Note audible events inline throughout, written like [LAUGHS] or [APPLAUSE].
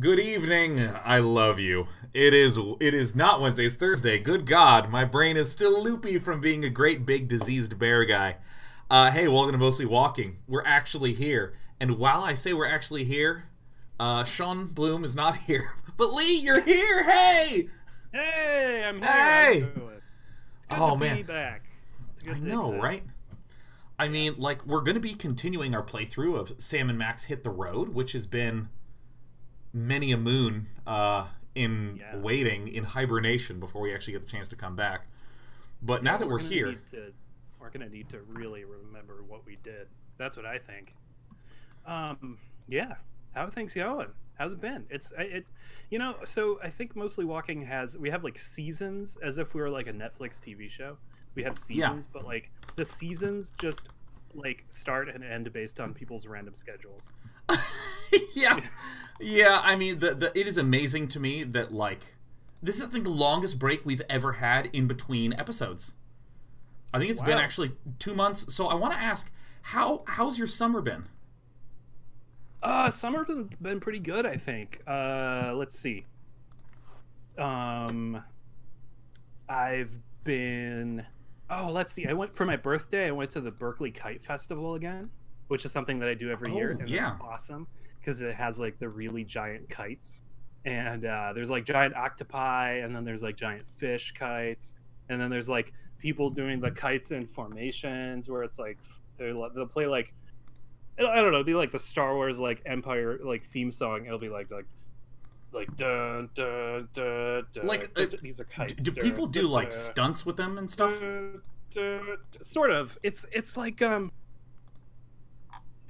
Good evening. I love you. It is it is not Wednesday, it's Thursday. Good God, my brain is still loopy from being a great big diseased bear guy. Uh, hey, welcome to Mostly Walking. We're actually here. And while I say we're actually here, uh, Sean Bloom is not [LAUGHS] here. But Leigh, you're here. Hey! Hey, I'm here. Hey! It's good Oh, to man. Be back. It's good I know, exist. right? I mean, like, we're going to be continuing our playthrough of Sam and Max Hit the Road, which has been many a moon uh, in Yeah. waiting, in hibernation, before we actually get the chance to come back. But now that we're, gonna here, to- we're gonna need to really remember what we did. That's what I think. Um, yeah. How are things going? How's it been? It's it, you know. So I think mostly walking has we have like seasons as if we were like a Netflix TV show. We have Yeah. seasons, but like the seasons just like start and end based on people's random schedules. [LAUGHS] [LAUGHS] yeah, yeah. I mean, the, the it is amazing to me that like this is I think the longest break we've ever had in between episodes. I think it's been actually two months. So I want to ask, how how's your summer been? Uh, summer's been, been pretty good, I think. Uh, let's see. Um, I've been. Oh, let's see. I went for my birthday. I went to the Berkeley Kite Festival again, which is something that I do every year, Oh, and yeah. awesome because it has like the really giant kites, and uh, there's like giant octopi, and then there's like giant fish kites, and then there's like people doing the kites in formations where it's like they're, they'll play like I don't- know, it'll be like the Star Wars like Empire like theme song. It'll be like like like dun dun dun dun. Like, dun, uh, dun. these are kites. Do dun, people do like stunts with them and stuff? Sort of. It's it's like um.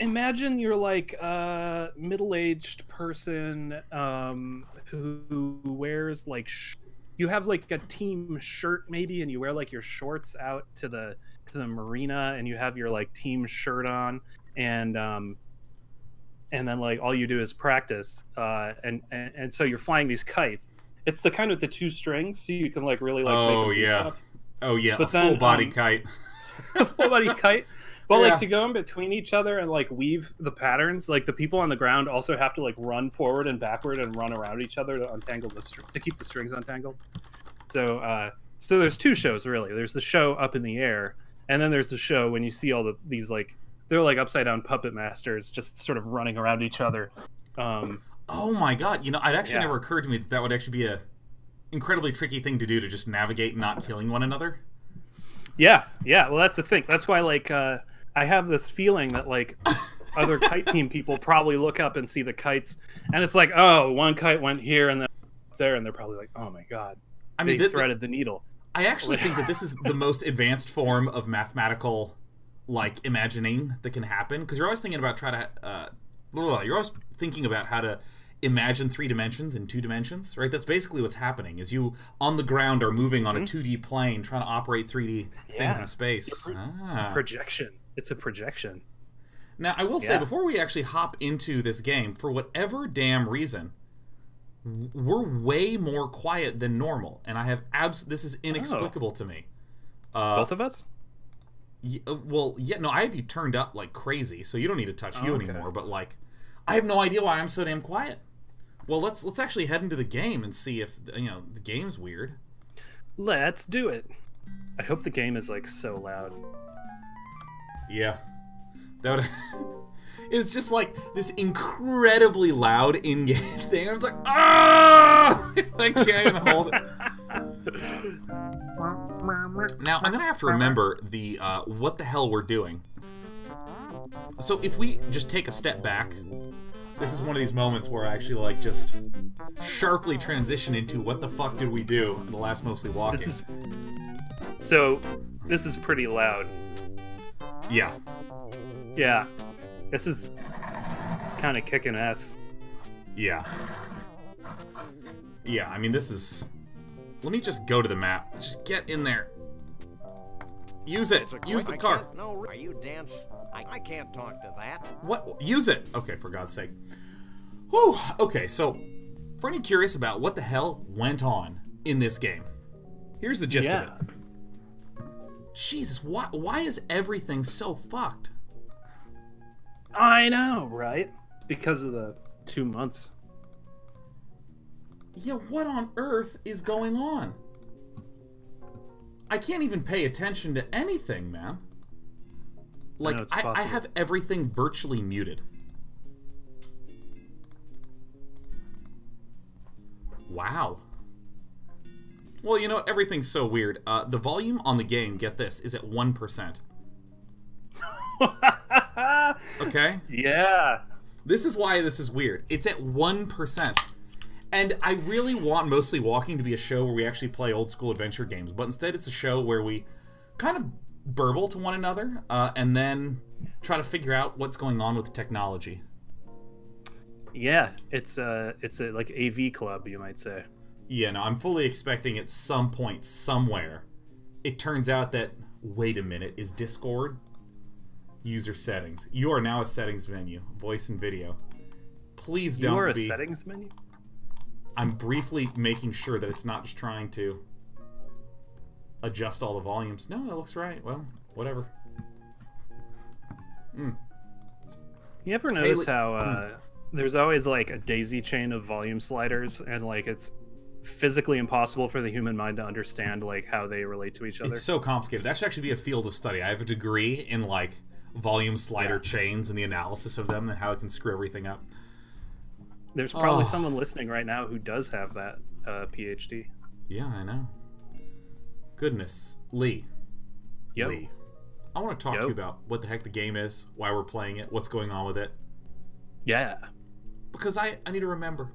Imagine you're like a middle-aged person um, who wears like sh- you have like a team shirt maybe, and you wear like your shorts out to the to the marina, and you have your like team shirt on, and um, and then like all you do is practice, uh, and, and and so you're flying these kites. It's the kind with the two strings, so you can like really like. make Oh, yeah. stuff. Oh yeah, But a full body um, kite. [LAUGHS] full body [LAUGHS] kite. But Yeah. like to go in between each other and like weave the patterns, like the people on the ground also have to like run forward and backward and run around each other to untangle the str- to keep the strings untangled. So uh so there's two shows really. There's the show up in the air, and then there's the show when you see all the these like they're like upside down puppet masters just sort of running around each other. Um Oh my god! You know, it actually Yeah. never occurred to me that that would actually be a incredibly tricky thing to do to just navigate not killing one another. Yeah, yeah. Well, that's the thing. That's why, like, uh, I have this feeling that like other kite team people probably look up and see the kites, and it's like, oh, one kite went here and then there, and they're probably like, oh my god, I mean, they th- th- threaded the needle. I actually think that this is the [LAUGHS] most advanced form of mathematical, like imagining that can happen because you're always thinking about try to, uh, you're always thinking about how to imagine three dimensions in two dimensions, right? That's basically what's happening. Is you on the ground are moving on a 2D plane trying to operate 3D things Mm-hmm. In space. Pro- Ah. Projection. It's a projection. Now, I will say, Yeah. before we actually hop into this game, for whatever damn reason, we're way more quiet than normal, and I have abs. This is inexplicable to me. Uh, Both of us. y- uh, well, yeah, no, I have you turned up like crazy, so you don't need to touch you Oh, okay. anymore. But like, I have no idea why I'm so damn quiet. Well, let's let's actually head into the game and see if you know the game's weird. Let's do it. I hope the game is like so loud. Yeah. That would [LAUGHS] It's just like this incredibly loud in-game [LAUGHS] thing. I'm like, ah! [LAUGHS] I can't even hold it. Now I'm gonna have to remember the uh, what the hell we're doing. So if we just take a step back, this is one of these moments where I actually like just sharply transition into what the fuck did we do in the last mostly walking. This is so. This is pretty loud. Yeah. Yeah. This is kind of kicking ass. Yeah. Yeah, I mean, this is. Let me just go to the map. Just get in there. Use it. Use the car. No, are you dense? I, I can't talk to that. What? Use it. Okay, for God's sake. Whew. Okay, so for any curious about what the hell went on in this game, here's the gist yeah. of it. Jesus, why, why is everything so fucked? I know, right? Because of the two months. Yeah, what on earth is going on? I can't even pay attention to anything, man. Like, I, I have everything virtually muted. Wow. Well, you know, everything's so weird. Uh, the volume on the game, get this, is at 1%. [LAUGHS] Okay? yeah. This is why this is weird. It's at 1%. And I really want Mostly Walking to be a show where we actually play old school adventure games, but instead it's a show where we kind of burble to one another uh, and then try to figure out what's going on with the technology. Yeah, it's a it's a like AV club, you might say. Yeah, no, I'm fully expecting at some point, somewhere, it turns out that, wait a minute, is Discord user settings? You are now a settings menu, voice and video. Please don't You're a be. settings menu. I'm briefly making sure that it's not just trying to adjust all the volumes. No, that looks right. Well, whatever. You ever notice li- how uh, there's always like a daisy chain of volume sliders, and like it's physically impossible for the human mind to understand like how they relate to each other. It's so complicated. That should actually be a field of study. I have a degree in like volume slider Yeah. chains and the analysis of them and how it can screw everything up. There's probably Oh. someone listening right now who does have that uh, PhD. Yeah, I know. Goodness, Leigh. Yep. Leigh. I want to talk to you about what the heck the game is, why we're playing it, what's going on with it. Yeah. because I, I need to remember.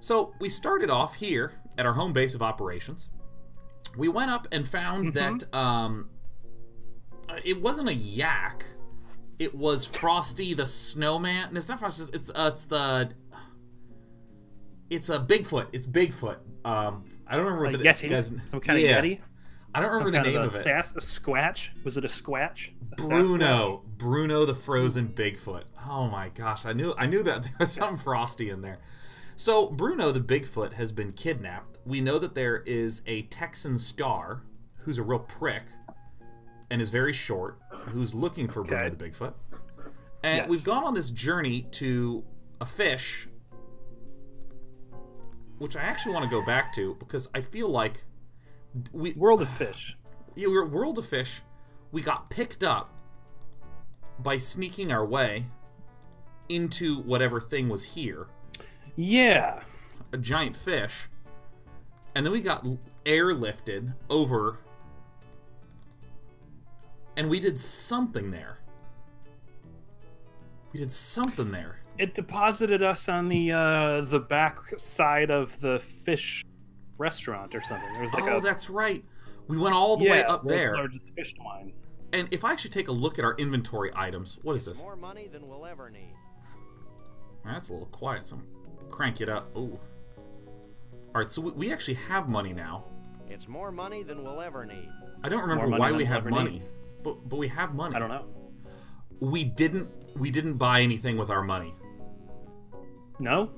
So we started off here at our home base of operations. We went up and found that um, it wasn't a yak. It was Frosty the Snowman. And it's not Frosty. It's uh, it's the. It's a Bigfoot. It's Bigfoot. Um, I don't remember A what the Yeti, guy's some kind yeah. of Yeti, I don't remember some the name of of it. sas- a squatch. Was it a squatch? A Bruno, Bruno the frozen Bigfoot. Oh my gosh, I knew I knew that [LAUGHS] there was something frosty in there. So Bruno the Bigfoot has been kidnapped. We know that there is a Texan star who's a real prick and is very short, who's looking for Bruno the Bigfoot. And Yes. we've gone on this journey to a fish, which I actually want to go back to because I feel like we World of Fish. yeah, we were World of Fish. We got picked up by sneaking our way into whatever thing was here, Yeah. a giant fish, and then we got airlifted over, and we did something there. We did something there. It deposited us on the uh, the back side of the fish restaurant or something. There was like oh, a that's right. We went all the yeah, way up world's there. largest fish line. And if I actually take a look at our inventory items, what is this? More money than we'll ever need. That's a little quiet, so I'm crank it up. Ooh. Alright, so we, we actually have money now. It's more money than we'll ever need. I don't remember why we have money. need. But but we have money. I don't know. We didn't we didn't buy anything with our money. No.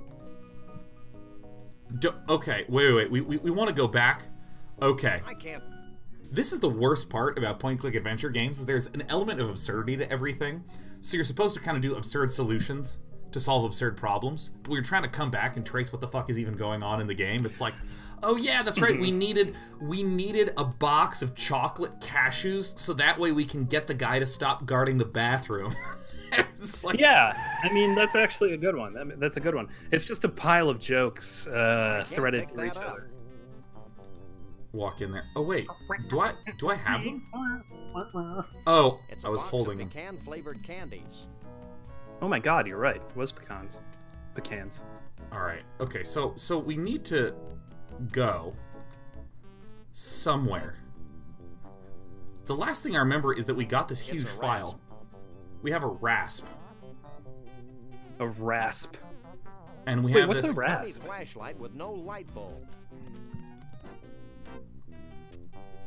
Do, okay, wait, wait, wait. We, we, we want to go back. Okay. I can't. This is the worst part about point point-click adventure games is there's an element of absurdity to everything. So you're supposed to kind of do absurd solutions to solve absurd problems. But we're trying to come back and trace what the fuck is even going on in the game. It's like, oh yeah, that's right. we [LAUGHS] needed we needed a box of chocolate cashews so that way we can get the guy to stop guarding the bathroom. [LAUGHS] it's like Yeah, I mean that's actually a good one. I mean, that's a good one. It's just a pile of jokes uh, threaded pick through each up. other. walk in there. Oh wait, do I do I have them? [LAUGHS] Oh It's I a was holding of them. pecan flavored candies. Oh my God, you're right. It was pecans. Pecans. All right. Okay. So so we need to go somewhere. The last thing I remember is that we got this huge file. We have a rasp, A rasp. and we Wait, have what's this. a rasp? flashlight with no light bulb.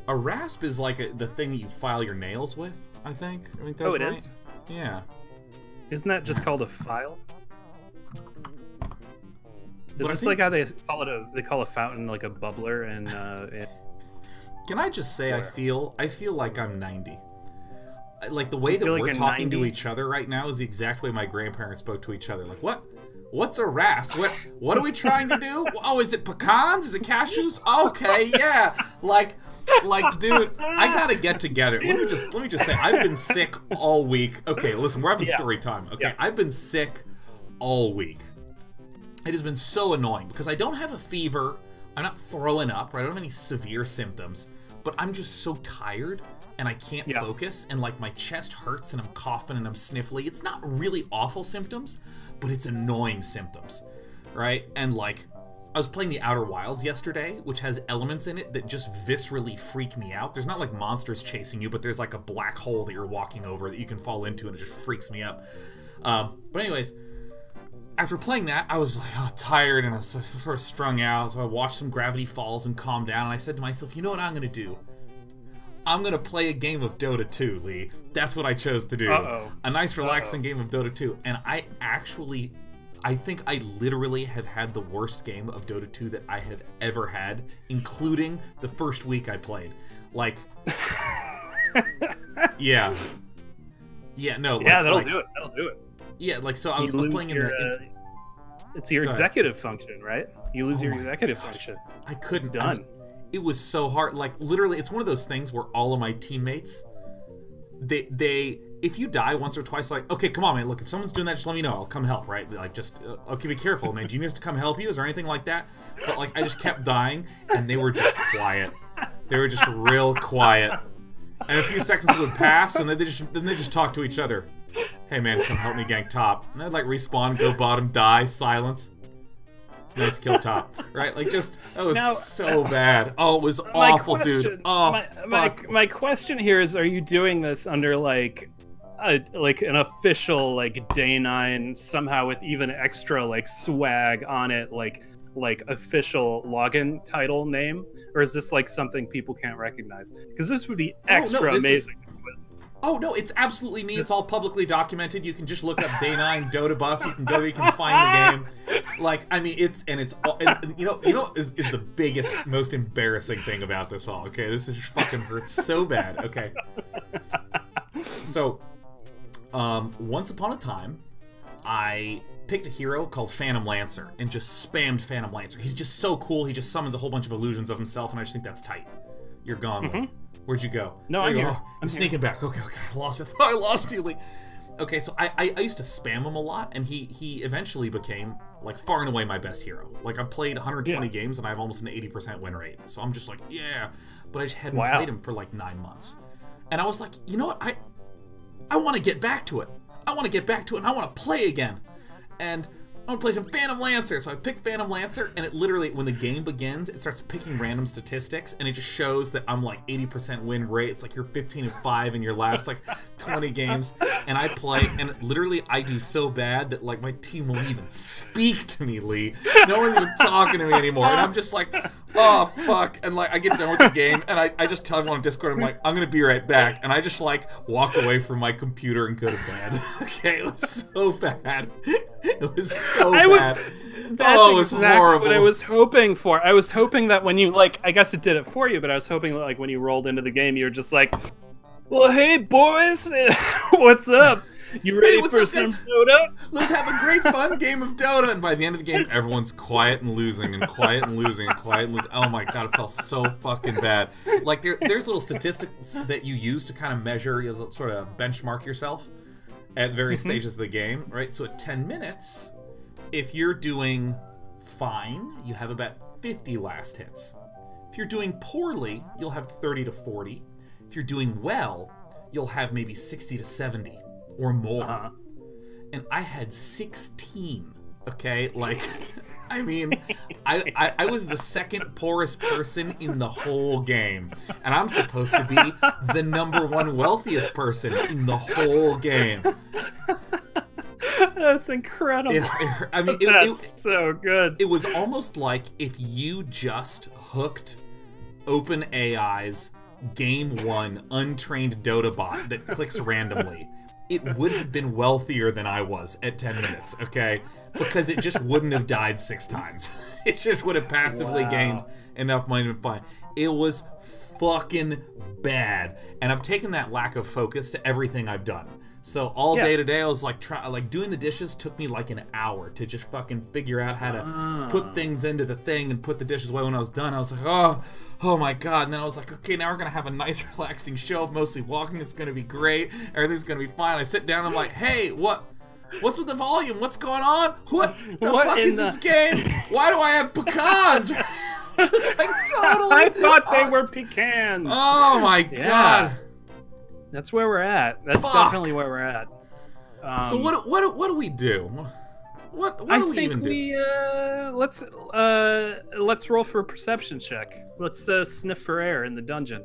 A rasp is like a, the thing that you file your nails with. I think. I think oh, that's Oh, it right. is. Yeah. Isn't that just called a file? But Is I this think- like how they call it a they call a fountain like a bubbler and uh, in- Can I just say I feel I feel like I'm 90. Like the way that like we're you're talking to each other right now is the exact way my grandparents spoke to each other. Like what? What's a ras? What what are we trying to do? [LAUGHS] Oh, is it pecans? Is it cashews? Okay, yeah. Like like dude, I gotta [LAUGHS] get together. Let me just let me just say I've been sick all week. Okay, listen, we're having Yeah. story time. Okay. Yeah. I've been sick all week. It has been so annoying because I don't have a fever. I'm not throwing up, right? I don't have any severe symptoms, but I'm just so tired and I can't Yeah. focus and like my chest hurts and I'm coughing and I'm sniffly. It's not really awful symptoms, but it's annoying symptoms, right? And like I was playing the Outer Wilds yesterday, which has elements in it that just viscerally freak me out. There's not like monsters chasing you, but there's like a black hole that you're walking over that you can fall into, and it just freaks me up. Um, but anyways, after playing that, I was like oh, tired and I was sort of strung out. So I watched some Gravity Falls and calmed down. And I said to myself, you know what I'm gonna do? I'm gonna play a game of Dota 2, Leigh. That's what I chose to do. Uh-oh. A nice, relaxing game of Dota 2, and I actually, I think I literally have had the worst game of Dota 2 that I have ever had, including the first week I played. Like, [LAUGHS] yeah, yeah, no, Yeah, like- that'll like- do it. That'll do it. Yeah, like so I was, I was playing in your, the. in- uh, it's your executive function, right? You lose Oh your executive gosh. function. I couldn't. It's I mean, it was so hard. Like literally, it's one of those things where all of my teammates, they they if you die once or twice, like okay, come on, man. Look, if someone's doing that, just let me know. I'll come help. Right? Like just uh, okay, be careful, man. Do you need us to come help you? Is there anything like that? But like I just kept dying, and they were just quiet. They were just real quiet. And a few seconds would pass, and then they just then they just talk to each other. Hey man, come help me gank top. And I'd like respawn, go bottom, die, silence. Nice kill top. Right? Like just that was Now- so bad. Oh, it was awful, dude. Oh my, my, my question here is: Are you doing this under like, a, like an official like day nine somehow with even extra like swag on it, like like official login title name, or is this like something people can't recognize? Because this would be Oh, no, extra this is- amazing. was. Oh no, it's absolutely me. It's all publicly documented. You can just look up [LAUGHS] Day Nine Dotabuff. You can go. You can find the game. Like I mean, it's and it's all. And you know, you know, is, is the biggest, most embarrassing thing about this all. Okay, this is fucking hurts so bad. Okay, so, um, once upon a time, I picked a hero called Phantom Lancer and just spammed Phantom Lancer. He's just so cool. He just summons a whole bunch of illusions of himself, and I just think that's tight. You're gone. Leigh. Where'd you go? No, There I'm you here. I'm I'm here. sneaking back. Okay, okay. I lost it. [LAUGHS] I lost you, Leigh. Okay, so I, I I used to spam him a lot, and he he eventually became like far and away my best hero. Like I've played 120 Yeah. games and I have almost an 80% win rate. So I'm just like, yeah. But I just hadn't Wow. played him for like nine months, and I was like, you know what? I I want to get back to it. I want to get back to it, and I want to play again. And I want to play some Phantom Lancer. So I pick Phantom Lancer, and it literally, when the game begins, it starts picking random statistics, and it just shows that I'm like 80% win rate. It's like you're 15 and 5 in your last like 20 games. And I play, and literally, I do so bad that like my team won't even speak to me, Leigh. No one's even talking to me anymore. And I'm just like, oh, fuck. And like, I get done with the game, and I, I just tell everyone on Discord, I'm like, I'm going to be right back. And I just like walk away from my computer and go to bed. [LAUGHS] okay, it was so bad. It was so I was- That's oh, it was exactly horrible. what I was hoping for. I was hoping that when you like, I guess it did it for you, but I was hoping that like when you rolled into the game, you were just like, "Well, hey boys, [LAUGHS] what's up? You ready what's for up, some guys?" Dota?" Let's have a great [LAUGHS] fun game of Dota. And by the end of the game, everyone's quiet and losing and quiet and losing and quiet and losing. Oh my god, it felt so fucking bad. Like there, there's little statistics that you use to kind of measure, you know, sort of benchmark yourself at various mm-hmm. stages of the game, right? So at 10 minutes, if you're doing fine, you have about 50 last hits. If you're doing poorly, you'll have 30 to 40. If you're doing well, you'll have maybe 60 to 70 or more Uh-huh. and I had 16. Okay, [LAUGHS] like, I mean, I, I I was the second poorest person in the whole game, and I'm supposed to be the number one wealthiest person in the whole game. [LAUGHS] That's incredible. It, it- I mean, [LAUGHS] it, That's it, so good. it was almost like if you just hooked OpenAI's Game One untrained Dota bot that clicks randomly. It would have been wealthier than I was at 10 minutes, okay? Because it just wouldn't have died six times. [LAUGHS] It just would have passively Wow. gained enough money to buy. It was fucking bad. And I've taken that lack of focus to everything I've done. So all Yeah. day today, I was like, try, like doing the dishes took me like an hour to just fucking figure out how to Ah. put things into the thing and put the dishes away. When I was done, I was like, oh, oh my god. And then I was like, okay, now we're gonna have a nice, [LAUGHS] relaxing show of mostly walking. It's gonna be great. Everything's gonna be fine. I sit down. I'm like, hey, what? What's with the volume? What's going on? What [LAUGHS] the What fuck is this [LAUGHS] game? Why do I have pecans? Just like totally. I thought they were pecans. Oh my Yeah. god. That's where we're at. That's Fuck. definitely where we're at. Um, So what what what do we do? What what I do we think even do? we uh, let's uh, let's roll for a perception check. Let's uh, sniff for air in the dungeon.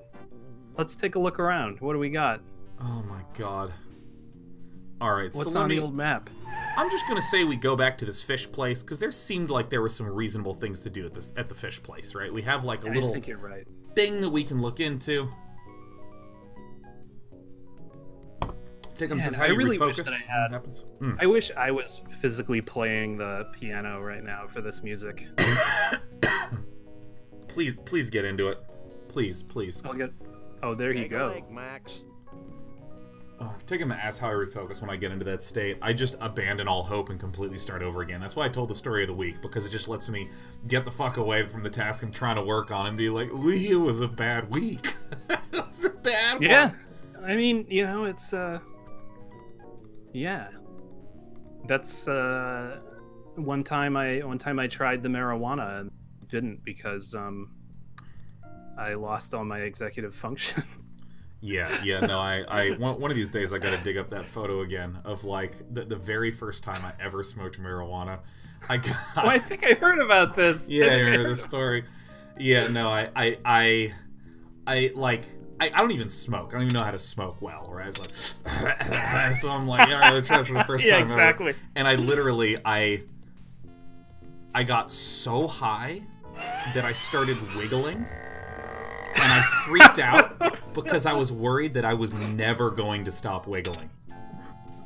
Let's take a look around. What do we got? Oh my god. All right, What's so on me, the old map? I'm just gonna say we go back to this fish place because there seemed like there were some reasonable things to do at this at the fish place, right? We have like a I little right. thing that we can look into. Take him says, "How I do you really wish that I had- happens? Hmm. I wish I was physically playing the piano right now for this music. [COUGHS] Please, please get into it. Please, please. I'll get. Oh, there you Take a go. leg, Max. Oh, taking the ass how I refocus when I get into that state. I just abandon all hope and completely start over again. That's why I told the story of the week because it just lets me get the fuck away from the task I'm trying to work on and be like, "It was a bad week. [LAUGHS] it was a bad Yeah, one." I mean, you know, it's uh, yeah. That's uh, one time I one time I tried the marijuana and didn't because um, I lost all my executive function. [LAUGHS] Yeah, yeah, no, I, I one, one of these days I gotta dig up that photo again of like the, the very first time I ever smoked marijuana. I got, oh, I think I heard about this. yeah, I remember this [LAUGHS] story. Yeah, no, I, I, I, I like, I, I don't even smoke. I don't even know how to smoke well, right? Like, [LAUGHS] so I'm like, yeah, right, let's for the first [LAUGHS] Yeah, time. ever. exactly. And I literally, I, I got so high that I started wiggling, and I freaked out [LAUGHS] because I was worried that I was never going to stop wiggling.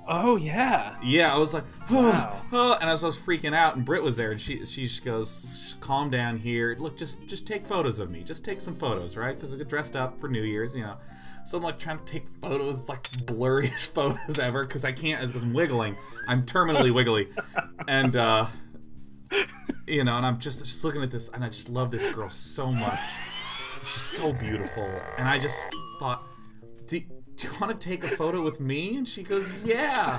Oh yeah. Yeah, I was like, [SIGHS] oh, Wow. oh, and as I was freaking out, and Britt was there, and she she just goes, "Calm down here. Look, just just take photos of me. Just take some photos, right? Because I get dressed up for New Year's, you know." So I'm like trying to take photos, like blurriest [LAUGHS] photos ever, because I can't. I'm wiggling, I'm terminally wiggly, and uh, you know, and I'm just just looking at this, and I just love this girl so much. She's so beautiful, and I just thought, do, do you want to take a photo with me? And she goes, yeah.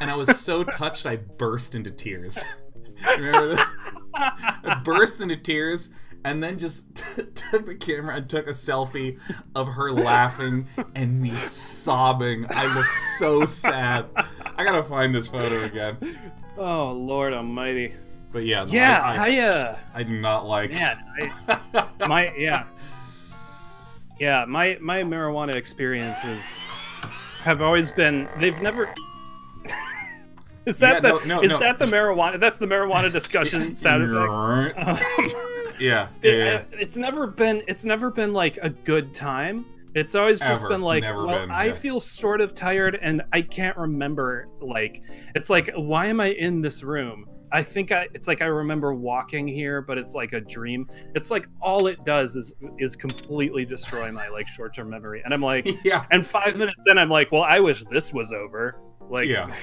And I was so touched, I burst into tears. [LAUGHS] Remember this? I burst into tears and then just [LAUGHS] took the camera and took a selfie of her laughing and me sobbing. I look so sad. I gotta find this photo again. Oh Lord Almighty. But yeah, no, Yeah, I, I, I uh. I do not like. Man, I, [LAUGHS] my yeah, yeah, my my marijuana experiences have always been. They've never. [LAUGHS] is that Yeah, the no, no, is no. that the marijuana? That's the marijuana discussion [LAUGHS] sound effect. Um, [LAUGHS] yeah, yeah, it- yeah. it's never been. It's never been like a good time. It's always just Ever. been It's like, well, been, I yeah. feel sort of tired and I can't remember. Like, it's like, why am I in this room? I think I. It's like I remember walking here, but it's like a dream. It's like all it does is is completely destroy my like short term memory, and I'm like, [LAUGHS] yeah, and five minutes then I'm like, well, I wish this was over. Like, yeah,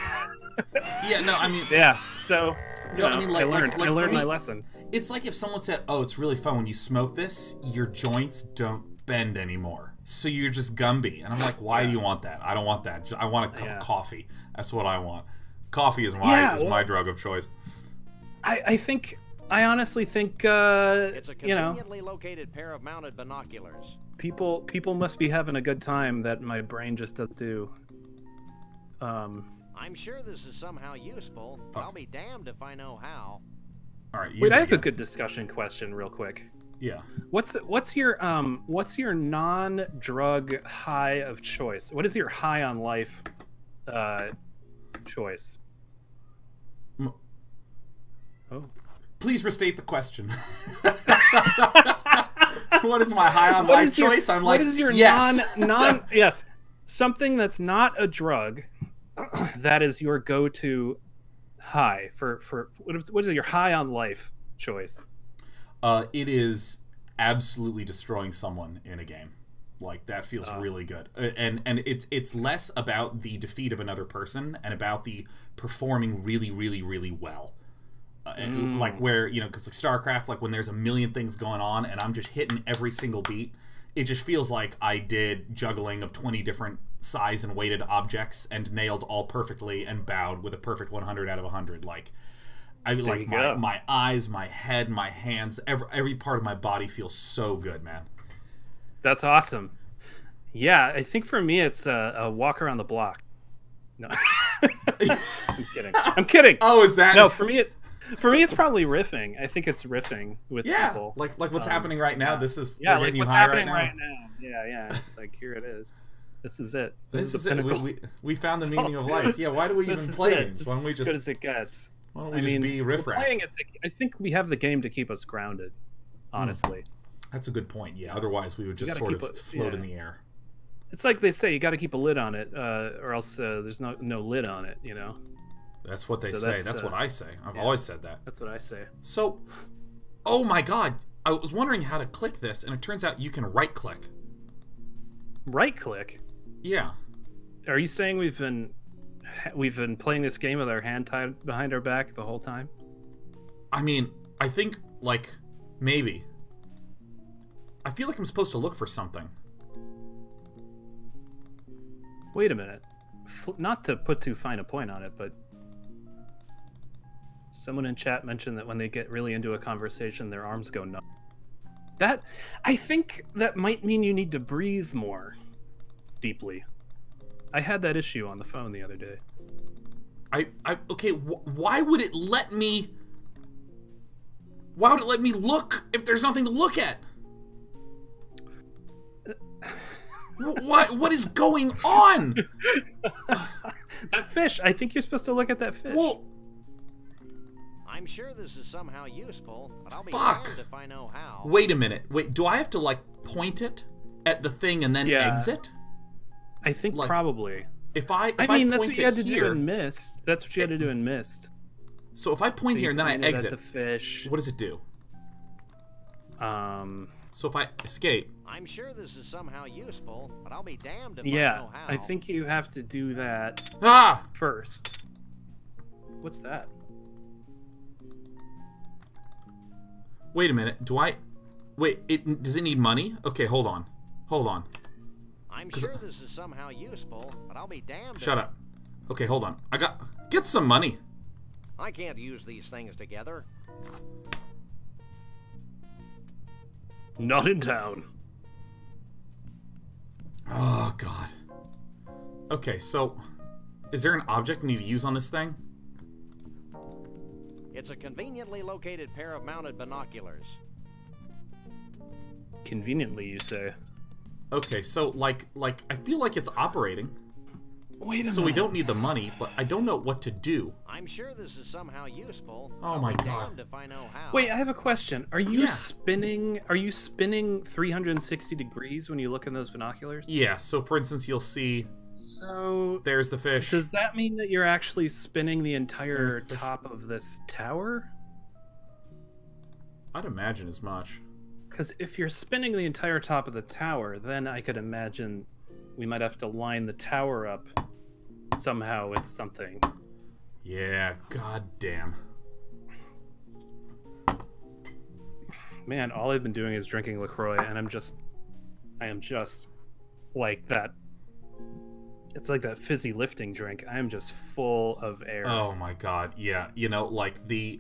[LAUGHS] yeah. No, I mean, yeah. So, you No, I mean, like- I learned. like- like I learned my lesson. it's like if someone said, "Oh, it's really fun when you smoke this, your joints don't bend anymore, so you're just Gumby." And I'm like, "Why do you want that? I don't want that. I want a cup Yeah. of coffee. That's what I want. Coffee is my Yeah, is well- my drug of choice." I, I think I honestly think uh, It's a you know conveniently located pair of mounted binoculars. people people must be having a good time that my brain just doesn't do. Um, I'm sure this is somehow useful, but Fuck. I'll be damned if I know how. All right, wait, I have a good discussion question, real quick. Yeah. What's what's your um what's your non-drug high of choice? What is your high on life uh choice? Oh. Please restate the question. [LAUGHS] what is my high on What life your- choice? I'm like, what is your yes. non non [LAUGHS] yes something that's not a drug [CLEARS THROAT] that is your go-to high for for what is, what is your high on life choice? Uh, it is absolutely destroying someone in a game. Like that feels Oh. really good, Uh, and and it's it's less about the defeat of another person and about the performing really, really, really well. Uh, and, Like where you know, because like StarCraft, like when there's a million things going on and I'm just hitting every single beat, it just feels like I did juggling of 20 different size and weighted objects and nailed all perfectly and bowed with a perfect 100 out of 100. Like. I you like my, go. my eyes, my head, my hands, every, every part of my body feels so good, man. That's awesome. Yeah, I think for me it's a, a walk around the block. No, [LAUGHS] I'm kidding. I'm kidding. [LAUGHS] Oh, is that No, for me it's for me it's probably riffing. I think it's riffing with yeah, people. like like what's Um, happening right now. This is yeah, like what's happening right now. right now. Yeah, yeah. [LAUGHS] Like here it is. This is it. This, the is it. We, we, we found the [LAUGHS] meaning of life. Yeah, why do we [LAUGHS] even play it. games? This Why don't is we as just good as it gets? why don't we I just mean, be riffraff? playing it to, I think we have the game to keep us grounded. Honestly, That's a good point. Yeah, otherwise we would just sort of it- float in the air. it's like they say you got to keep a lid on it, uh, or else uh, there's no no lid on it. You know, That's what they So say. that's, That's, uh, what I say. I've yeah. always said that. that's what I say. So, oh my god, I was wondering how to click this, and it turns out you can right click. Right click. Yeah. Are you saying we've been we've been playing this game with our hand tied behind our back the whole time? I mean, I think like maybe. I feel like I'm supposed to look for something. Wait a minute. F- not to put too fine a point on it, but someone in chat mentioned that when they get really into a conversation, their arms go numb. That I think that might mean you need to breathe more deeply. I had that issue on the phone the other day. I, I okay. Wh- why would it let me? Why would it let me look if there's nothing to look at? [LAUGHS] What what is going on? [LAUGHS] That fish. I think you're supposed to look at that fish. Well, I'm sure this is somehow useful, but I'll be Fuck. damned if I know how. wait a minute. Wait, do I have to like point it at the thing and then Yeah. exit? I think like, probably. If I if I mean, that's point what you had it to here, do in Myst. That's what you had to do in Myst. so if I point So here and then I pointed at exit, the fish. what does it do? Um. So if I escape, I'm sure this is somehow useful, but I'll be damned if I Yeah, know how. I think you have to do that ah, first. What's that? Wait a minute. Do I? Wait, it does it need money? Okay, hold on, hold on. I'm sure this is somehow useful, but I'll be damned Shut up. Okay, hold on. I got get some money. I can't use these things together. Not in town. Oh god. Okay, so is there an object I need to use on this thing? It's a conveniently located pair of mounted binoculars. Conveniently, you say. Okay, so like like I feel like it's operating. Wait a minute. So we don't need the money, but I don't know what to do. I'm sure this is somehow useful. Oh my God. If I know how. Wait, I have a question. Are you Yeah. spinning? Are you spinning 360 degrees when you look in those binoculars? Yeah, so for instance, you'll see So there's the fish. does that mean that you're actually spinning the entire the top of this tower? I'd imagine as much. Because if you're spinning the entire top of the tower, then I could imagine we might have to line the tower up somehow with something. Yeah, god damn. Man, all I've been doing is drinking LaCroix, and I'm just. I am just like that. It's like that fizzy lifting drink. I am just full of air. Oh my god, yeah. You know, like the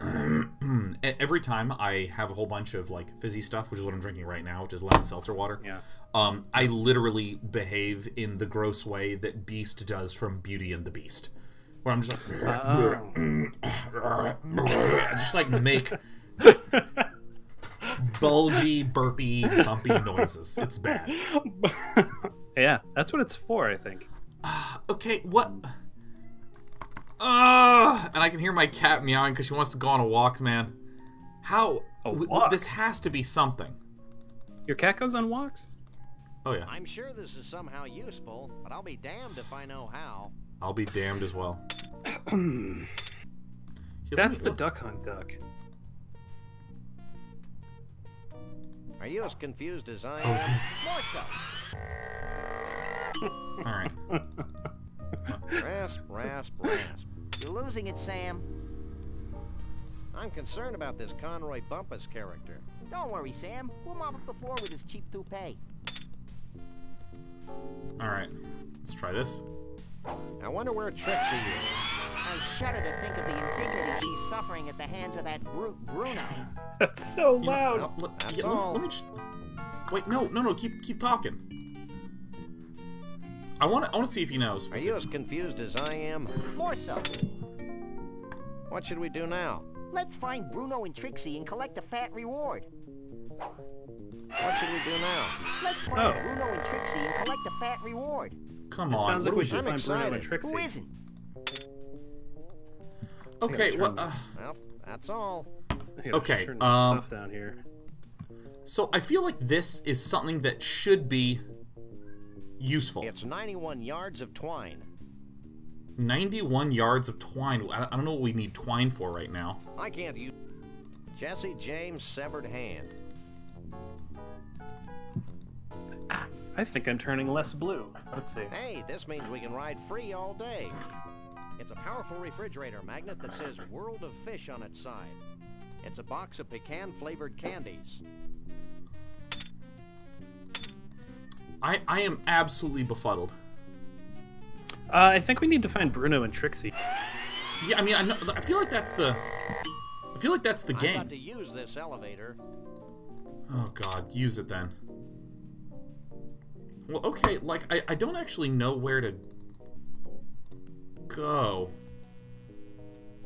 [CLEARS THROAT] every time I have a whole bunch of like fizzy stuff, which is what I'm drinking right now, which is lemon seltzer water. Yeah. Um, I literally behave in the gross way that Beast does from Beauty and the Beast, where I'm just like, [CLEARS THROAT] I just like make [LAUGHS] bulgy, burpy, bumpy noises. It's bad. [LAUGHS] yeah, that's what it's for, I think. [SIGHS] Okay, what? Uh, and I can hear my cat meowing because she wants to go on a walk, man. How? A w- w- walk? This has to be something. Your cat goes on walks? Oh yeah, I'm sure this is somehow useful, but I'll be damned if I know how. I'll be damned as well. [CLEARS THROAT] Here, That's the duck hunt duck. Are you as confused as I am? Oh, am? yes. More so. All right. Rasp, rasp, rasp. You're losing it, Sam. I'm concerned about this Conroy Bumpus character. Don't worry, Sam. We'll mop up the floor with his cheap toupee. All right. Let's try this. I wonder where Trixie is. I shudder to think of the indignity she's suffering at the hands of that brute Bruno. [LAUGHS] That's so You know, loud. uh, let- That's yeah, let- let me just. Wait, no, no, no. Keep, keep talking. I want to, I want to see if he knows. Are you as confused as I am? More so. What should we do now? Let's find Bruno and Trixie and collect the fat reward. What should we do now? Let's find Oh. Bruno and Trixie and collect the fat reward. Come It on. sounds what like we should I'm find Bruno and. Trixie. Who isn't? Okay. turn Well, uh, Well, that's all. Okay, um, stuff down here. so I feel like this is something that should be useful. It's 91 yards of twine. 91 yards of twine. I I don't know what we need twine for right now. I can't use Jesse James' severed hand. I think I'm turning less blue. Let's see. Hey, this means we can ride free all day. It's a powerful refrigerator magnet that says World of Fish on its side. It's a box of pecan flavored candies. I, I am absolutely befuddled. Uh, I think we need to find Bruno and Trixie. Yeah, I mean, I, know, I feel like that's the. I feel like that's the I've game. got to use this elevator. Oh god, use it then. Well, okay, like, I, I don't actually know where to go.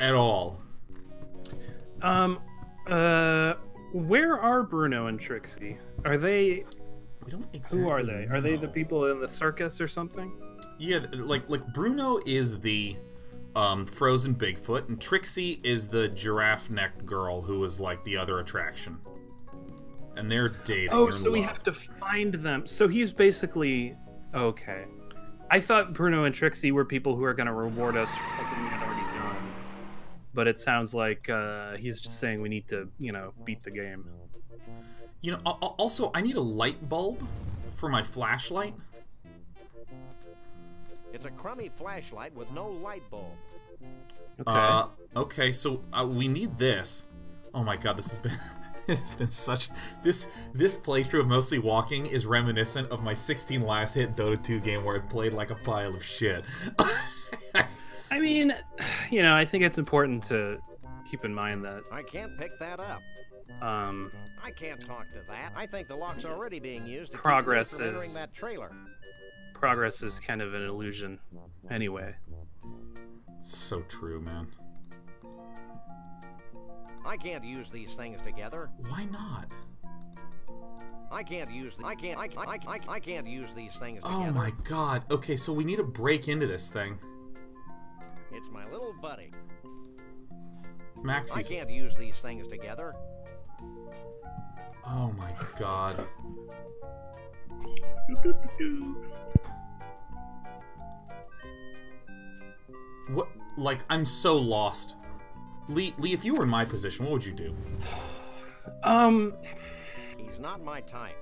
At all. Um, uh, where are Bruno and Trixie? Are they? We don't exactly Who are they? Are they the people in the circus or something? Yeah, like, like Bruno is the um, frozen Bigfoot, and Trixie is the giraffe-necked girl who is, like, the other attraction. And they're dating. Oh, they're so we have to find them. So he's basically okay. I thought Bruno and Trixie were people who are going to reward us for something we had already done. But it sounds like uh, he's just saying we need to, you know, beat the game. You know, al- al- also, I need a light bulb for my flashlight. It's a crummy flashlight with no light bulb. Okay. Uh, okay, so uh, we need this. Oh my god, this has been [LAUGHS] it's been such this this playthrough of mostly walking is reminiscent of my 16 last hit Dota 2 game where I played like a pile of shit. [LAUGHS] I mean, [SIGHS] you know, I think it's important to keep in mind that I can't pick that up. Um, I can't talk to that. I think the lock's already being used to Progress keep me from entering is- that trailer. progress is kind of an illusion anyway. so true, man. I can't use these things together. Why not? I can't use. I can't. I, I, I, I can't use these things together. Oh my god. Okay, so we need to break into this thing. It's my little buddy. Max I can't use these things together. Oh my god. What like I'm so lost. Leigh Leigh, if you were in my position, what would you do? Um, He's not my type.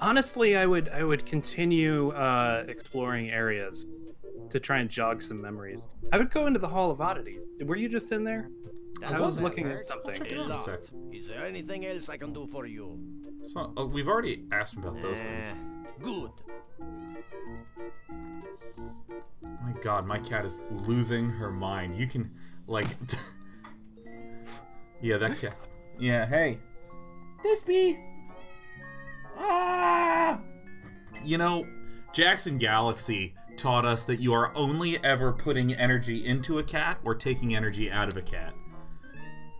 honestly, I would I would continue uh, exploring areas to try and jog some memories. I would go into the Hall of Oddities. Were you just in there? I was looking at something. Check it out in a sec. Is there anything else I can do for you? So uh, we've already asked him about those things. Good. My god, my cat is losing her mind. You can like [LAUGHS] Yeah, that cat. Yeah, hey. Dispy. Ah! You know, Jackson Galaxy taught us that you are only ever putting energy into a cat or taking energy out of a cat.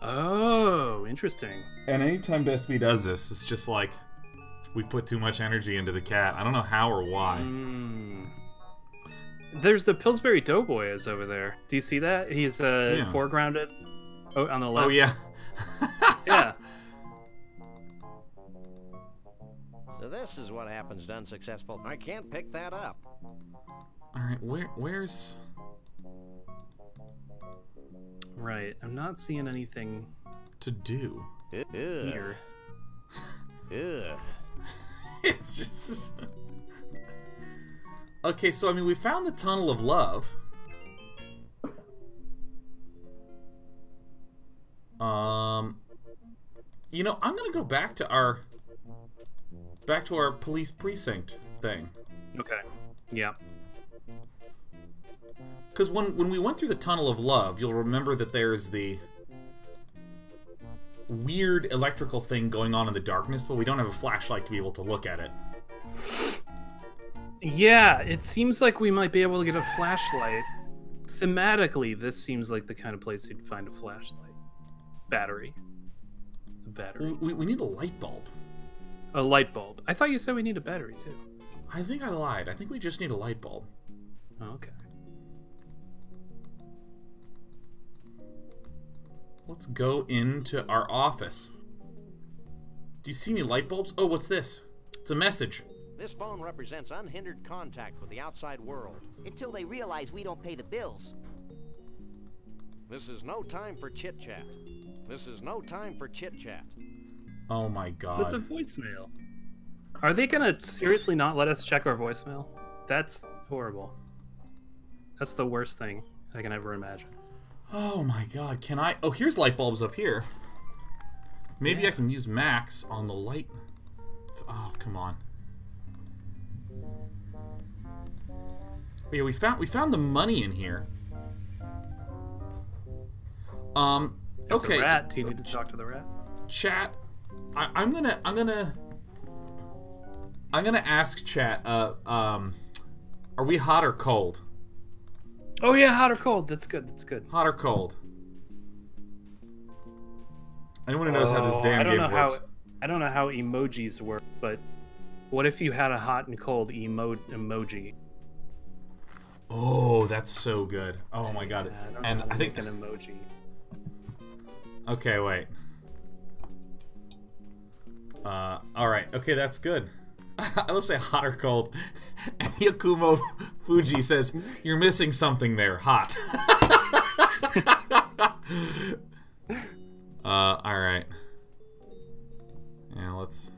Oh, interesting. And anytime Despy does this, it's just like we put too much energy into the cat. I don't know how or why. Mm. There's the Pillsbury Doughboy is over there. Do you see that? He's uh, Yeah. foregrounded oh, on the left. Oh yeah. [LAUGHS] yeah. So this is what happens to unsuccessful. I can't pick that up. All right, where where's Right. I'm not seeing anything to do? Ugh. here. Ugh. [LAUGHS] it's just. okay, so I mean, we found the tunnel of love. Um, you know, I'm gonna go back to our back to our police precinct thing. Okay. Yeah. Because when when we went through the tunnel of love, you'll remember that there's the weird electrical thing going on in the darkness, but we don't have a flashlight to be able to look at it. Yeah, it seems like we might be able to get a flashlight. Thematically, this seems like the kind of place you'd find a flashlight. Battery. A battery. We, we need a light bulb. A light bulb. I thought you said we need a battery too. I think I lied. I think we just need a light bulb. Oh, okay. Let's go into our office. Do you see any light bulbs? Oh, what's this? It's a message. This phone represents unhindered contact with the outside world. Until they realize we don't pay the bills. This is no time for chit chat. This is no time for chit chat. Oh my god. That's a voicemail. Are they gonna seriously not let us check our voicemail? That's horrible. That's the worst thing I can ever imagine. Oh my god. Can I? Oh, here's light bulbs up here. Maybe Yeah. I can use Max on the light. Oh, come on. Yeah, we found we found the money in here. Um. It's okay. rat. Do you need to talk to the rat? chat I, i'm gonna i'm gonna i'm gonna ask chat uh um are we hot or cold Oh yeah, hot or cold. That's good. That's good. hot or cold anyone who knows how this Oh, damn I don't game know how works I don't know how emojis work, but what if you had a hot and cold emo emoji? oh that's so good oh my god Yeah, I don't know and how i think an emoji. okay wait uh all right okay that's good [LAUGHS] I will say hot or cold [LAUGHS] and yakumo fuji says you're missing something there hot. [LAUGHS] Uh all right. Yeah let's.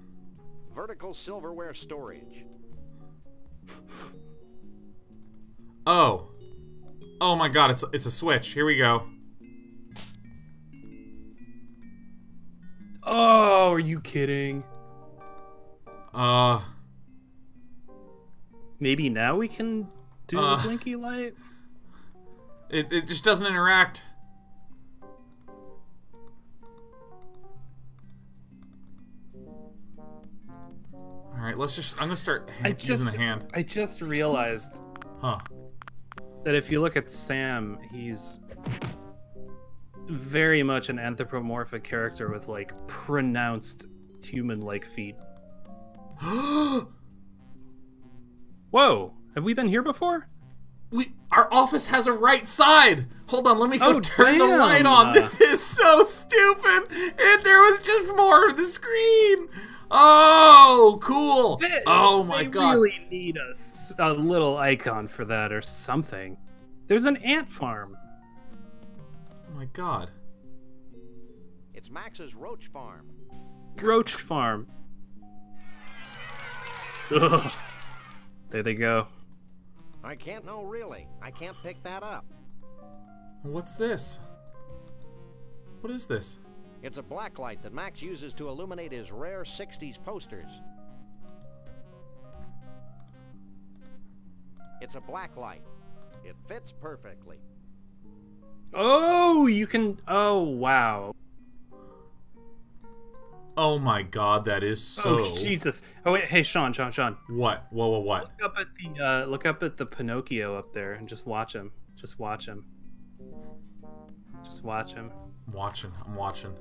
Vertical silverware storage. oh. Oh my god it's it's a switch. Here we go. Oh, are you kidding? uh. Maybe now we can do Uh. the blinky light. it, it just doesn't interact all right let's just i'm gonna start I using just the hand I just realized huh that if you look at Sam, he's very much an anthropomorphic character with like pronounced human-like feet. [GASPS] Whoa, have we been here before? We our office has a right side. Hold on, let me go Oh, turn the light on. [LAUGHS] This is so stupid. And there was just more of the screen. Oh, cool. They- oh my they god. really need a little icon for that or something. There's an ant farm. Oh my god. It's Max's roach farm. Roach farm. Ugh. There they go. I can't know really. I can't pick that up. What's this? What is this? It's a blacklight that Max uses to illuminate his rare 60s posters. It's a blacklight. It fits perfectly. Oh, you can. Oh, wow. Oh my god, that is so Oh, Jesus. Oh wait, hey, Sean, Sean, Sean. What? Whoa, whoa, what? Look up at the uh, look up at the Pinocchio up there and just watch him. Just watch him. Just watch him. I'm watching. I'm watching.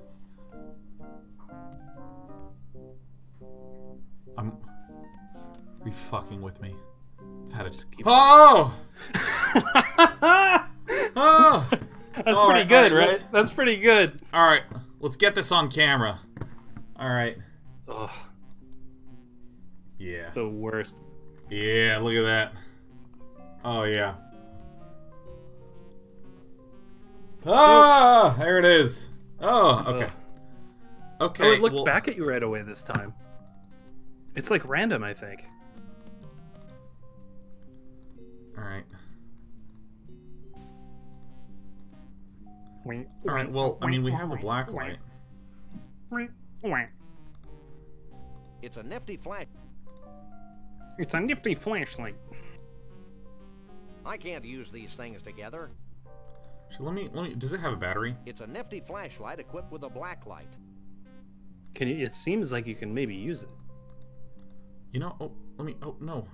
I'm. Are you fucking with me? I've had a. keep- Oh! [LAUGHS] That's Oh! pretty All right, good, all right, right? That's pretty good. All right, let's get this on camera. All right. Ugh, Yeah. the worst. Yeah, look at that. Oh, yeah. Ah, there it is. Oh, okay. Oh, Okay, it looked well, back at you right away this time. It's like random, I think. All right. All right. Well, I mean, we have the black light. It's a nifty flash. It's a nifty flashlight. I can't use these things together. So let me let me. Does it have a battery? It's a nifty flashlight equipped with a black light. Can you? It seems like you can maybe use it. You know. Oh, let me. Oh no.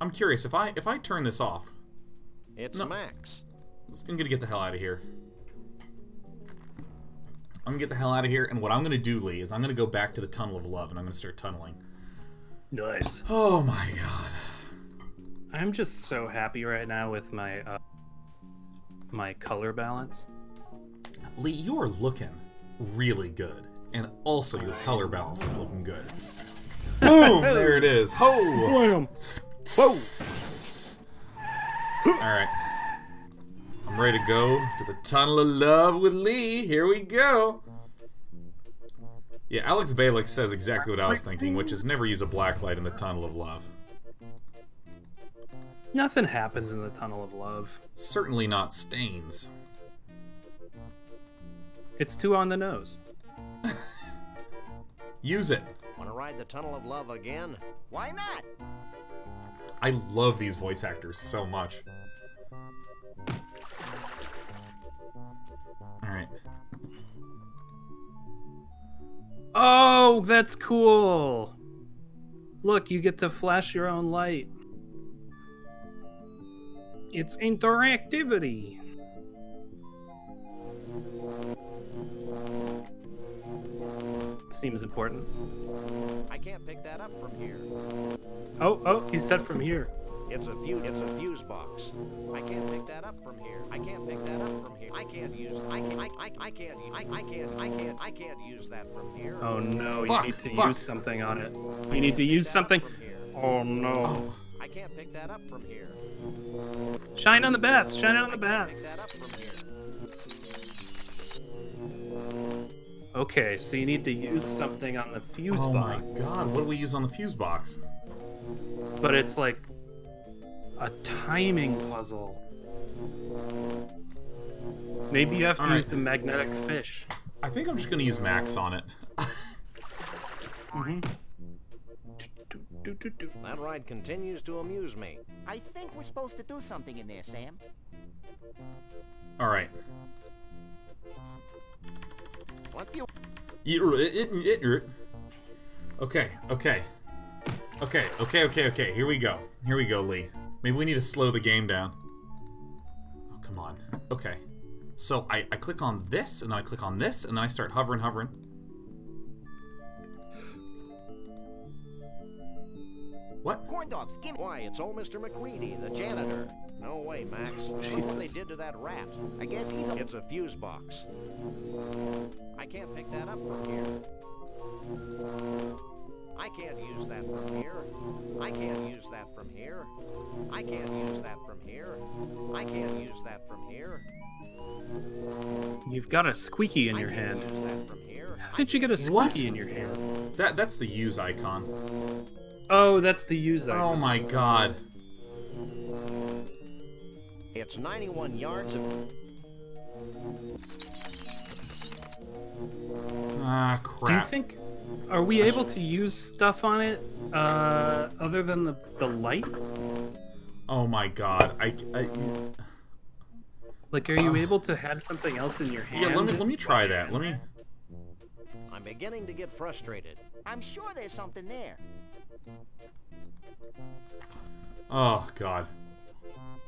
I'm curious if I if I turn this off. It's No. Max. I'm gonna get the hell out of here. I'm gonna get the hell out of here, and what I'm gonna do, Leigh, is I'm gonna go back to the tunnel of love, and I'm gonna start tunneling. Nice. Oh my god. I'm just so happy right now with my uh, my color balance. Leigh, you are looking really good, and also your color balance is looking good. Boom! [LAUGHS] there it is. Ho! Whoa! All right. I'm ready to go to the tunnel of love with Leigh. Here we go. Yeah, Alex Balik says exactly what I was thinking, which is never use a black light in the tunnel of love. Nothing happens in the tunnel of love. Certainly not stains. It's too on the nose. [LAUGHS] Use it. Want to ride the tunnel of love again? Why not? I love these voice actors so much. Oh, that's cool. Look, you get to flash your own light. It's interactivity. Seems important. I can't pick that up from here. Oh, oh, he said from here. It's a fuse. It's a fuse box. I can't pick that up from here. I can't pick that up from here. I can't use. I can. I. I. I can't. I. I can't. I can't. I can't use that from here. Oh no, you Fuck, need to fuck. use something on it. You need to use something. From here. Oh no. Oh. I can't pick that up from here. Shine on the bats, shine on the bats. that up from here. Okay, so you need to use something on the fuse box. Oh my god, what do we use on the fuse box? But it's like a timing puzzle. Maybe you have to Alright. use the magnetic fish. I think I'm just gonna use Max on it. Mm-hmm. Do, do, do. That ride continues to amuse me. I think we're supposed to do something in there, Sam. Alright. What you? Okay, okay. Okay, okay, okay, okay. Here we go. Here we go, Leigh. Maybe we need to slow the game down. Oh, come on. Okay. So I, I click on this, and then I click on this, and then I start hovering, hovering. What? Corn dogs, give. Why? It's old Mr. McReady, the janitor. No way, Max. Look what they did to that rat. I guess he's a. It's a fuse box. I can't pick that up from here. I can't use that from here. I can't use that from here. I can't use that from here. I can't use that from here. You've got a squeaky in I your hand. use that from here. How did you get a squeaky What? in your hand? That that's the use icon. Oh, that's the use Oh my god. It's 91 yards of. Ah, Do you think are we able to use stuff on it uh, other than the, the light? Oh my god. I, I Like, are you able to have something else in your hand? yeah. Let me let me try that. Let me. I'm beginning to get frustrated. I'm sure there's something there. Oh god.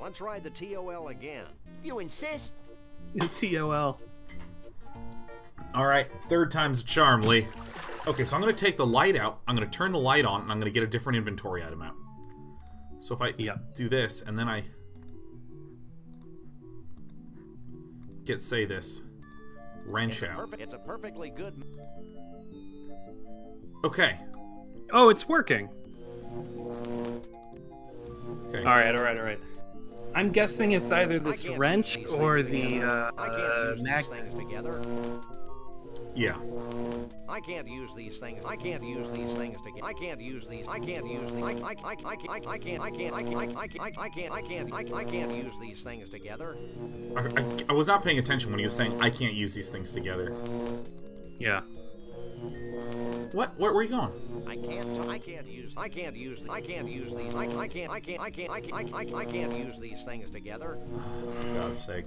Let's ride the TOL again. If you insist. [LAUGHS] The TOL. All right, third time's a charm, Leigh. Okay, so I'm gonna take the light out. I'm gonna turn the light on, and I'm gonna get a different inventory item out. So if I Yep. do this, and then I get say this wrench out. it's a perfectly good. Okay. Oh, it's working. Okay. All right, all right, all right. I'm guessing it's either this wrench or the uh, uh, use Yeah. I I can't use these things. I can't use these things together. I can't use these. I can't use these. I I I I I I can't I can't I can't I can't I can't I can't I I can't use these things together. I, I, I was not paying attention when he was saying I can't use these things together. Yeah. What? Where, where are you going? I can't. I can't use. I can't use. I can't use these. I I can't. I can't. I can't. I can't. I, I, I can't use these things together. For God's sake.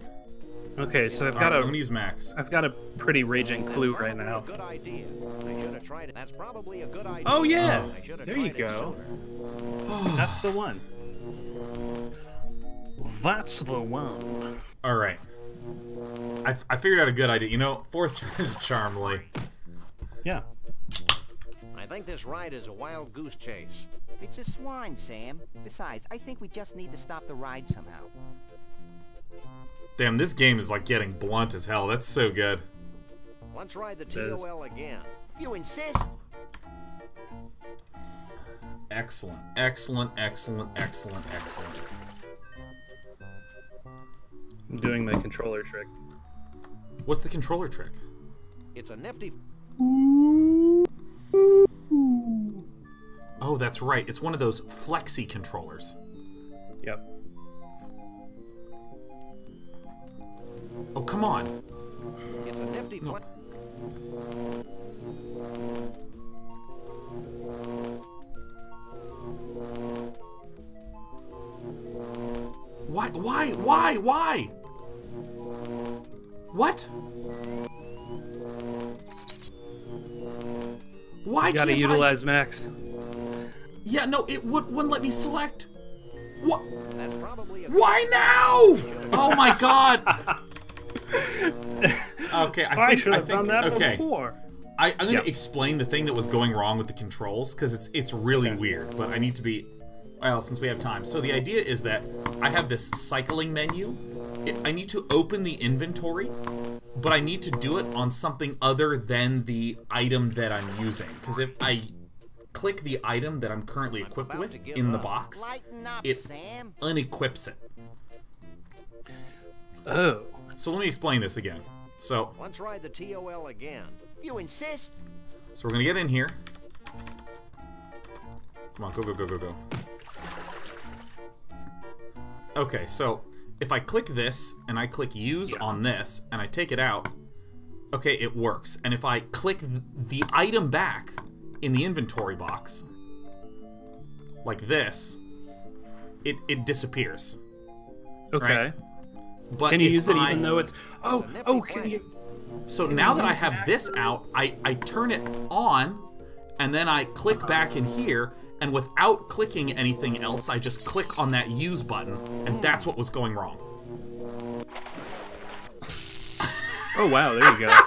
Okay, so I've Alright, got I'm gonna a use Max. I've got a pretty raging clue right now. A good idea. I should have tried it. That's probably a good idea. Oh yeah, I there you go. That's the one. That's the one. All right. I, I figured out a good idea. You know, fourth [LAUGHS] time's a charm, Leigh. Yeah. I think this ride is a wild goose chase. It's a swan, Sam. Besides, I think we just need to stop the ride somehow. Damn, this game is like getting blunt as hell. That's so good. Let's ride the TOL again. You insist? Excellent, excellent, excellent, excellent, excellent. I'm doing my controller trick. What's the controller trick? It's a nifty. Oh, that's right. It's one of those flexi controllers. Yep. Oh, come on. It's a nifty. No. Why? Why? Why? Why? What? Why You gotta can't utilize Max. Yeah, no, it would, wouldn't let me select. What? That's probably a. Why now? [LAUGHS] Oh my god. [LAUGHS] Okay, I I, think should I have think done that okay. before. I, I'm gonna Yep. explain the thing that was going wrong with the controls because it's it's really weird, but I need to be well since we have time. So the idea is that I have this cycling menu. It, I need to open the inventory, but I need to do it on something other than the item that I'm using. Because if I click the item that I'm currently equipped about with to give in the up. box, up, it Sam. unequips it. Oh. So let me explain this again. So Let's ride the TOL again. You insist? So we're gonna get in here. Come on, go, go, go, go, go. Okay, so if I click this and I click use on this and I take it out, okay, it works. And if I click the item back in the inventory box, like this, it, it disappears. Okay. But Can you use it I- even though it's oh oh can you So now that I have this out, I, I turn it on, and then I click back in here, and without clicking anything else, I just click on that use button, and that's what was going wrong. Oh wow, there you go. [LAUGHS]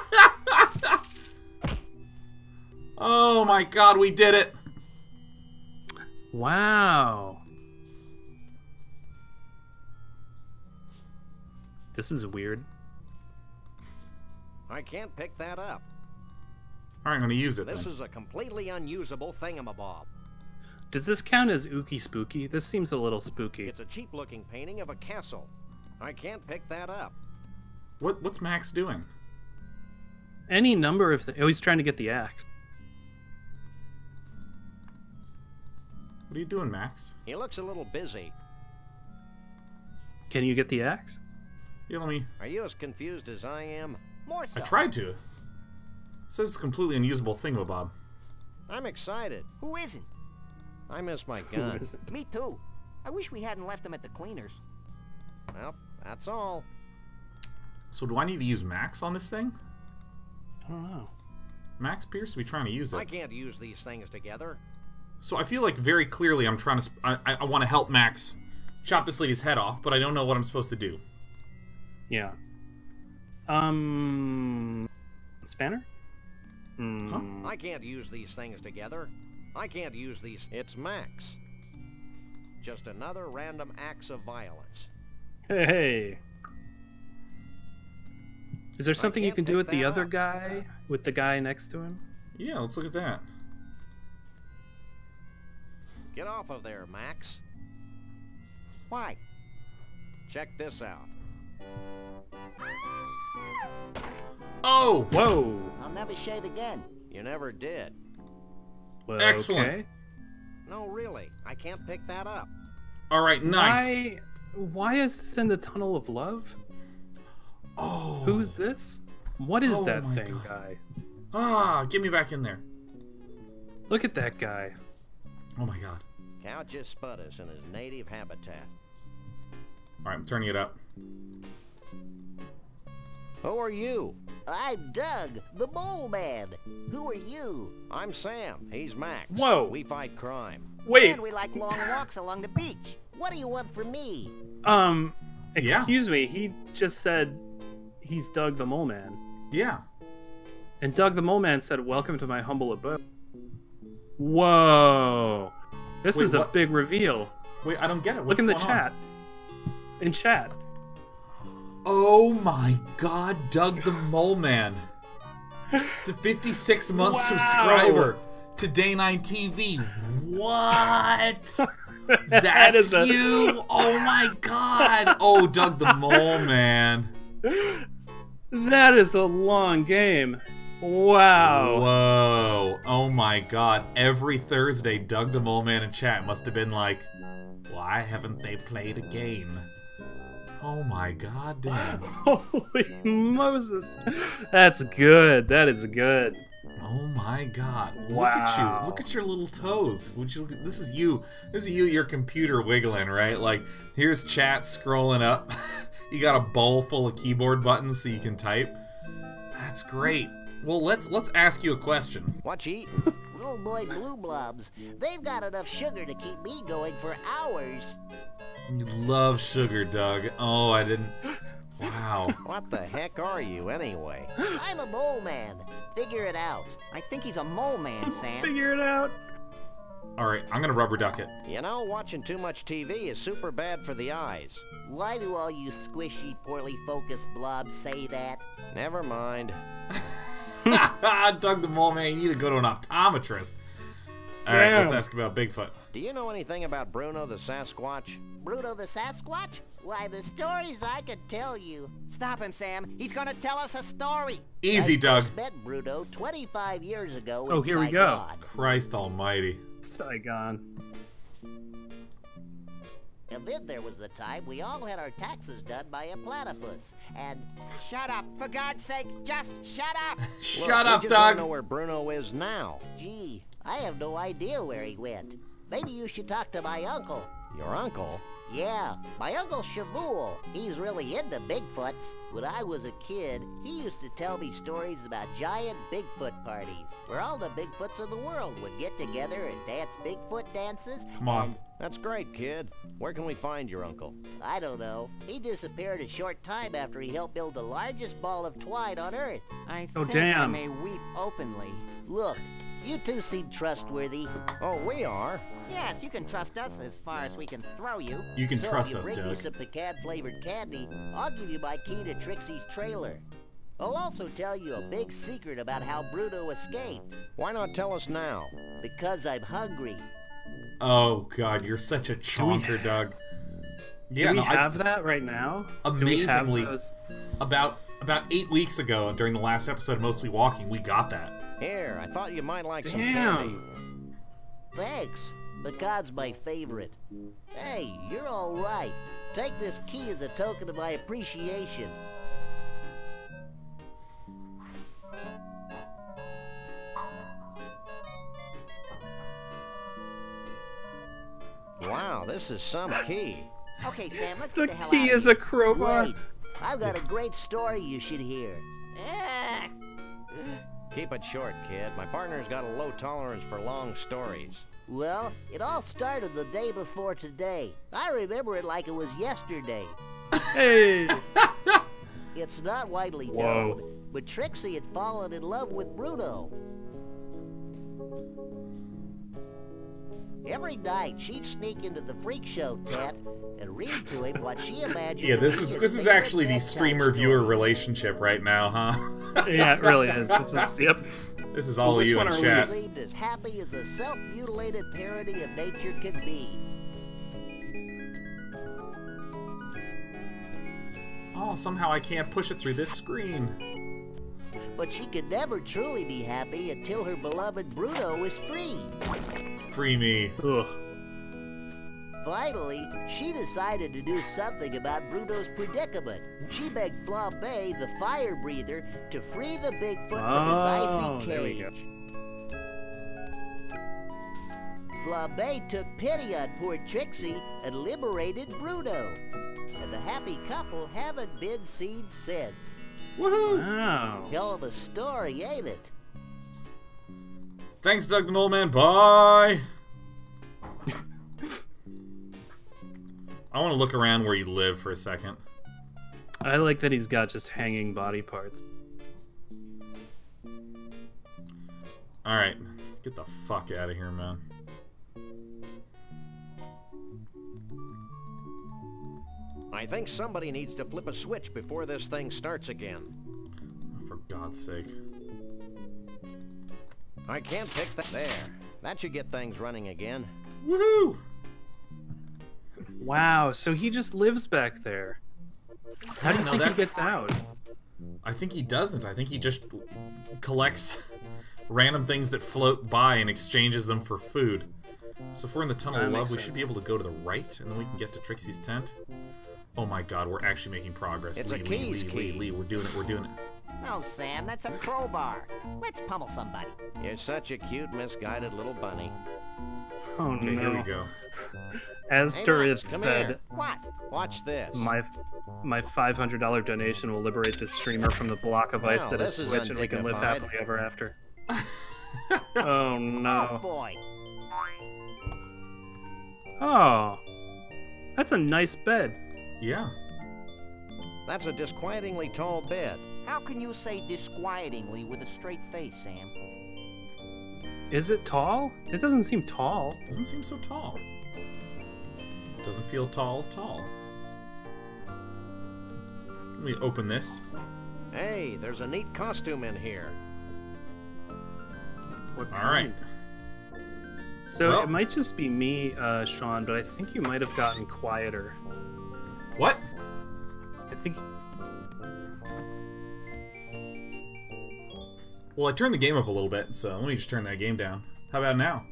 Oh my god, we did it! wow. This is weird. I can't pick that up. Alright, I'm gonna use it This then. is a completely unusable thingamabob. Does this count as ooky spooky? This seems a little spooky. It's a cheap-looking painting of a castle. I can't pick that up. What, what's Max doing? Any number of things. Oh, he's trying to get the axe. What are you doing, Max? He looks a little busy. Can you get the axe? Yeah, let me... Are you as confused as I am? More so. I tried to. It says it's a completely unusable thingamabob. I'm excited. Who isn't? I miss my gun. is it? Me too. I wish we hadn't left them at the cleaners. Well, that's all. So do I need to use Max on this thing? I don't know. Max appears to be trying to use it. I can't use these things together. So I feel like very clearly I'm trying to... Sp- I, I, I want to help Max chop this lady's head off, but I don't know what I'm supposed to do. Yeah. Um. Spanner? Hmm. I can't use these things together. I can't use these. It's Max. Just another random acts of violence. Hey, hey. Is there something you can't do with the other up. guy? With the guy next to him? Yeah, let's look at that. Get off of there, Max. Why? Check this out. Oh! Whoa! I'll never shave again. You never did. Well, Excellent. okay. No, really. I can't pick that up. All right, nice. Why, why is this in the Tunnel of Love? Oh. Who's this? What is Oh that thing, God. guy? Ah, get me back in there. Look at that guy. Oh my god. Couchus spudus in his native habitat. All right, I'm turning it up. Who are you? I'm Doug, the mole man. Who are you? I'm Sam. He's Max. Whoa. We fight crime. Wait, And we like long walks along the beach. What do you want from me? um, Yeah. excuse me. He just said he's Doug the Mole Man, Yeah. and Doug the Mole Man said, "Welcome to my humble abode." Whoa, this Wait, is a what? big reveal. Wait, I don't get it. Look What's in the going on? chat. In chat. Oh my god, Doug the Mole Man. The 56 month Wow. subscriber to Day 9 TV. What? [LAUGHS] That That's is a- you! Oh my god! Oh, Doug the Mole Man. That is a long game. Wow. Whoa. Oh my god. Every Thursday, Doug the Mole Man in chat must have been like, why haven't they played a game? Oh my god damn. [LAUGHS] Holy Moses. That's good. That is good. Oh my god. Look at you. Look at your little toes. Would you look at, this is you. This is you your computer wiggling, right? Like here's chat scrolling up. [LAUGHS] you got a bowl full of keyboard buttons so you can type. That's great. Well, let's let's ask you a question. What you eating? [LAUGHS] Little boy blue blobs. They've got enough sugar to keep me going for hours. You love sugar, Doug. Oh, I didn't Wow. [LAUGHS] what the heck are you, anyway? I'm a mole man. Figure it out. I think he's a mole man, [LAUGHS] Sam. Figure it out. All right, I'm going to rubber duck it. You know, watching too much TV is super bad for the eyes. Why do all you squishy, poorly focused blobs say that? Never mind. [LAUGHS] Doug the Mole Man, you need to go to an optometrist. All right, let's ask about Bigfoot. Do you know anything about Bruno the Sasquatch? Bruno the Sasquatch? Why, the stories I could tell you. Stop him, Sam. He's gonna tell us a story. Easy, I Doug. first met Bruno 25 years ago Oh, in here we go. Christ almighty. Saigon. And then there was the time we all had our taxes done by a platypus. And Shut up. For God's sake, just shut up. Look, [LAUGHS] Shut we up, just wanna Doug. know where Bruno is now. gee, I have no idea where he went. Maybe you should talk to my uncle. Your uncle? Yeah, my uncle Shuv-Oohl. He's really into Bigfoots. When I was a kid, he used to tell me stories about giant Bigfoot parties, where all the Bigfoots of the world would get together and dance Bigfoot dances. Come on. That's great, kid. Where can we find your uncle? I don't know. He disappeared a short time after he helped build the largest ball of twine on Earth. I Oh, think I damn. may weep openly. Look, you two seem trustworthy. Oh, we are. Yes, you can trust us as far as we can throw you. You can so trust if you us, bring me Doug. some pecan-flavored candy, I'll give you my key to Trixie's trailer. I'll also tell you a big secret about how Bruno escaped. Why not tell us now? Because I'm hungry. Oh god, you're such a chonker, Doug. Yeah, Do we no, I- have that right now? Do we have Amazingly. about about eight weeks ago during the last episode of Mostly Walking, we got that. Here, I thought you might like some candy. Thanks. Pecan's my favorite. Hey, you're all right. Take this key as a token of my appreciation. Wow, this is some key. Okay, Sam, let's The get the hell key out is a crowbar. Wait, I've got a great story you should hear. Eh. Keep it short, kid. My partner's got a low tolerance for long stories. Well, it all started the day before today. I remember it like it was yesterday. [LAUGHS] Hey. [LAUGHS] It's not widely Whoa. known, but Trixie had fallen in love with Bruno. Every night, she'd sneak into the freak show tent and read to him what she [LAUGHS] imagined. Yeah, this is this is actually the streamer viewer relationship right now, huh? [LAUGHS] yeah, it really is. This is [LAUGHS] yep. this is all Which you one in are chat. seemed as happy as a self-mutilated parody of nature could be. Oh, somehow I can't push it through this screen. but she could never truly be happy until her beloved Bruno was free. Free me. Ugh. Finally, she decided to do something about Bruno's predicament. She begged Flambe, the fire breather, to free the Bigfoot from his Oh, icy there we go. cage. Flambe took pity on poor Trixie and liberated Bruno. And the happy couple haven't been seen since. Woohoo! Wow. Hell of a story, ain't it? Thanks, Doug the Mole Man. Bye. I want to look around where you live for a second. I like that he's got just hanging body parts. All right, let's get the fuck out of here, man. I think somebody needs to flip a switch before this thing starts again. For God's sake. I can't pick that. There. That should get things running again. Woohoo! Wow, so he just lives back there. How do you No, think he gets out? I think he doesn't. I think he just collects random things that float by and exchanges them for food. So if we're in the Tunnel That of Love, makes we sense. should be able to go to the right, and then we can get to Trixie's tent. Oh my god, we're actually making progress. It's a Leigh, Leigh, Leigh, key. Leigh, Leigh, we're doing it, we're doing it. No, Sam, that's a crowbar. Let's pummel somebody. You're such a cute, misguided little bunny. Oh Okay, no. here we go. As Hey, Sturridge Max, come said, here. What? Watch this. my my five hundred dollar donation will liberate this streamer from the block of ice Wow, that is this is Twitch, and we can live happily ever after. [LAUGHS] oh no. Oh, no! boy. Oh, that's a nice bed. Yeah. That's a disquietingly tall bed. How can you say disquietingly with a straight face, Sam? Is it tall? It doesn't seem tall. Doesn't seem so tall. Doesn't feel tall, tall. Let me open this. Hey, there's a neat costume in here. What All right. kind? So Well- it might just be me, uh, Sean, but I think you might have gotten quieter. What? I think Well, I turned the game up a little bit, so let me just turn that game down. How about now?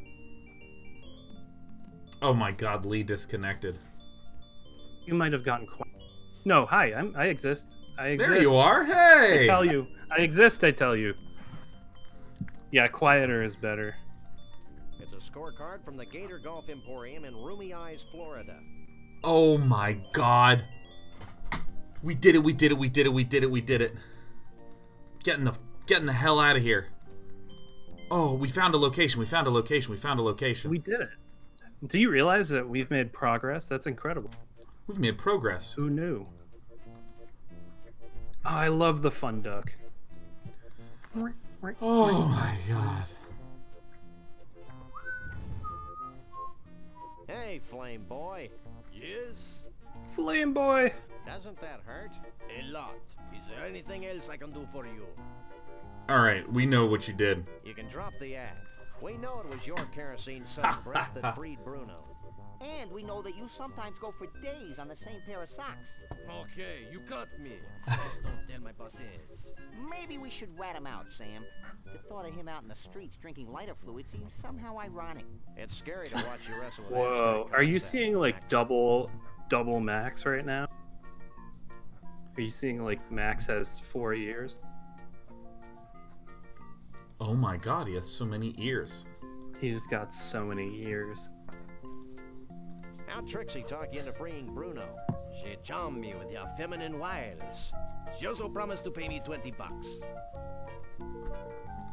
Oh my god, Leigh disconnected. you might have gotten quiet. No, hi, I'm, I exist. I exist. There you are. Hey! I tell you, I exist. I tell you. Yeah, quieter is better. It's a scorecard from the Gator Golf Emporium in Roomy Eyes, Florida. Oh my god. We did it. We did it. We did it. We did it. We did it. Getting the getting the hell out of here. Oh, we found a location. We found a location. We found a location. We did it. Do you realize that we've made progress? That's incredible. We've made progress. Who knew? Oh, I love the fun duck. Oh my god. Hey, Flame Boy. Yes? Flame boy. Doesn't that hurt? A lot. Is there anything else I can do for you? Alright, we know what you did. You can drop the ad. We know it was your kerosene sun's breath that [LAUGHS] freed Bruno. And we know that you sometimes go for days on the same pair of socks. Okay, you got me. [LAUGHS] Just don't tell my bosses. Maybe we should rat him out, Sam. The thought of him out in the streets drinking lighter fluid seems somehow ironic. It's scary to watch you wrestle with Whoa, are you seeing like Max. double, double Max right now? Are you seeing like Max has four ears? Oh my god, he has so many ears. He's got so many ears. How'd Trixie talk you into freeing Bruno? She charmed me with your feminine wiles. She also promised to pay me 20 bucks.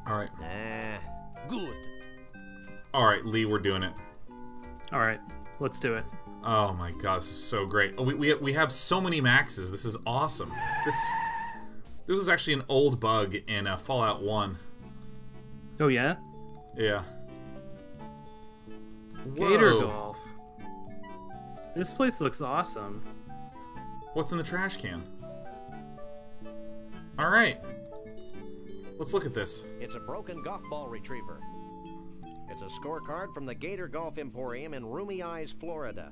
Alright. Ah, good. Alright, Leigh, we're doing it. All right, let's do it. Oh my god, this is so great. Oh, we, we, we have so many maxes. This is awesome. This this was actually an old bug in uh, Fallout 1. Oh yeah, Yeah. Gator Whoa. Golf. This place looks awesome. What's in the trash can? Alright. Let's look at this. It's a broken golf ball retriever. It's a scorecard from the Gator Golf Emporium in Roomy Eyes, Florida.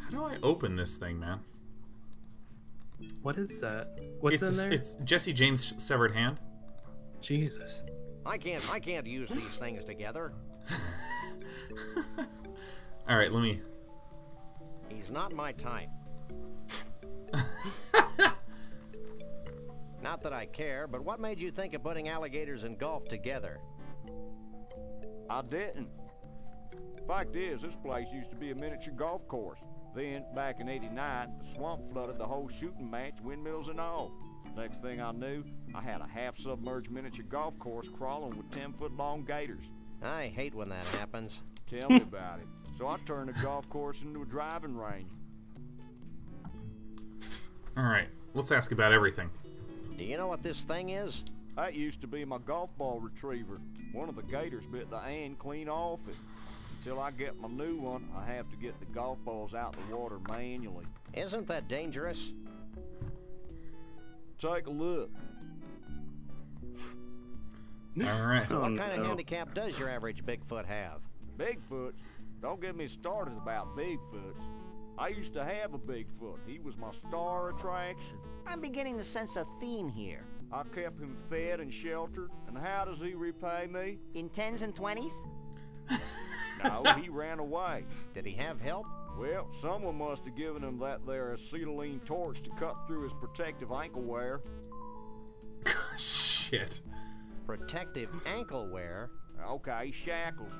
How do I open this thing, man? What is that? What's it's in there? it's Jesse James' severed hand. Jesus. I can't I can't use these things together. [LAUGHS] All right, let me. He's not my type. [LAUGHS] not that I care, but what made you think of putting alligators and golf together? I didn't. Fact is, this place used to be a miniature golf course. Then, back in 89, the swamp flooded the whole shooting match, windmills and all. Next thing I knew, I had a half-submerged miniature golf course crawling with 10-foot-long gators. I hate when that happens. Tell me about it. [LAUGHS] So I turned the golf course into a driving range. All right, let's ask about everything. Do you know what this thing is? That used to be my golf ball retriever. One of the gators bit the end clean off it. Until I get my new one, I have to get the golf balls out of the water manually. Isn't that dangerous? Take a look. All right. Oh, What kind of handicap does your average Bigfoot have? Bigfoots? Don't get me started about Bigfoots. I used to have a Bigfoot. He was my star attraction. I'm beginning to sense a theme here. I kept him fed and sheltered, and how does he repay me? In tens and twenties? No, [LAUGHS] he ran away. Did he have help? Well, someone must have given him that there acetylene torch to cut through his protective ankle wear. [LAUGHS] Shit. Protective ankle wear? Okay, shackles.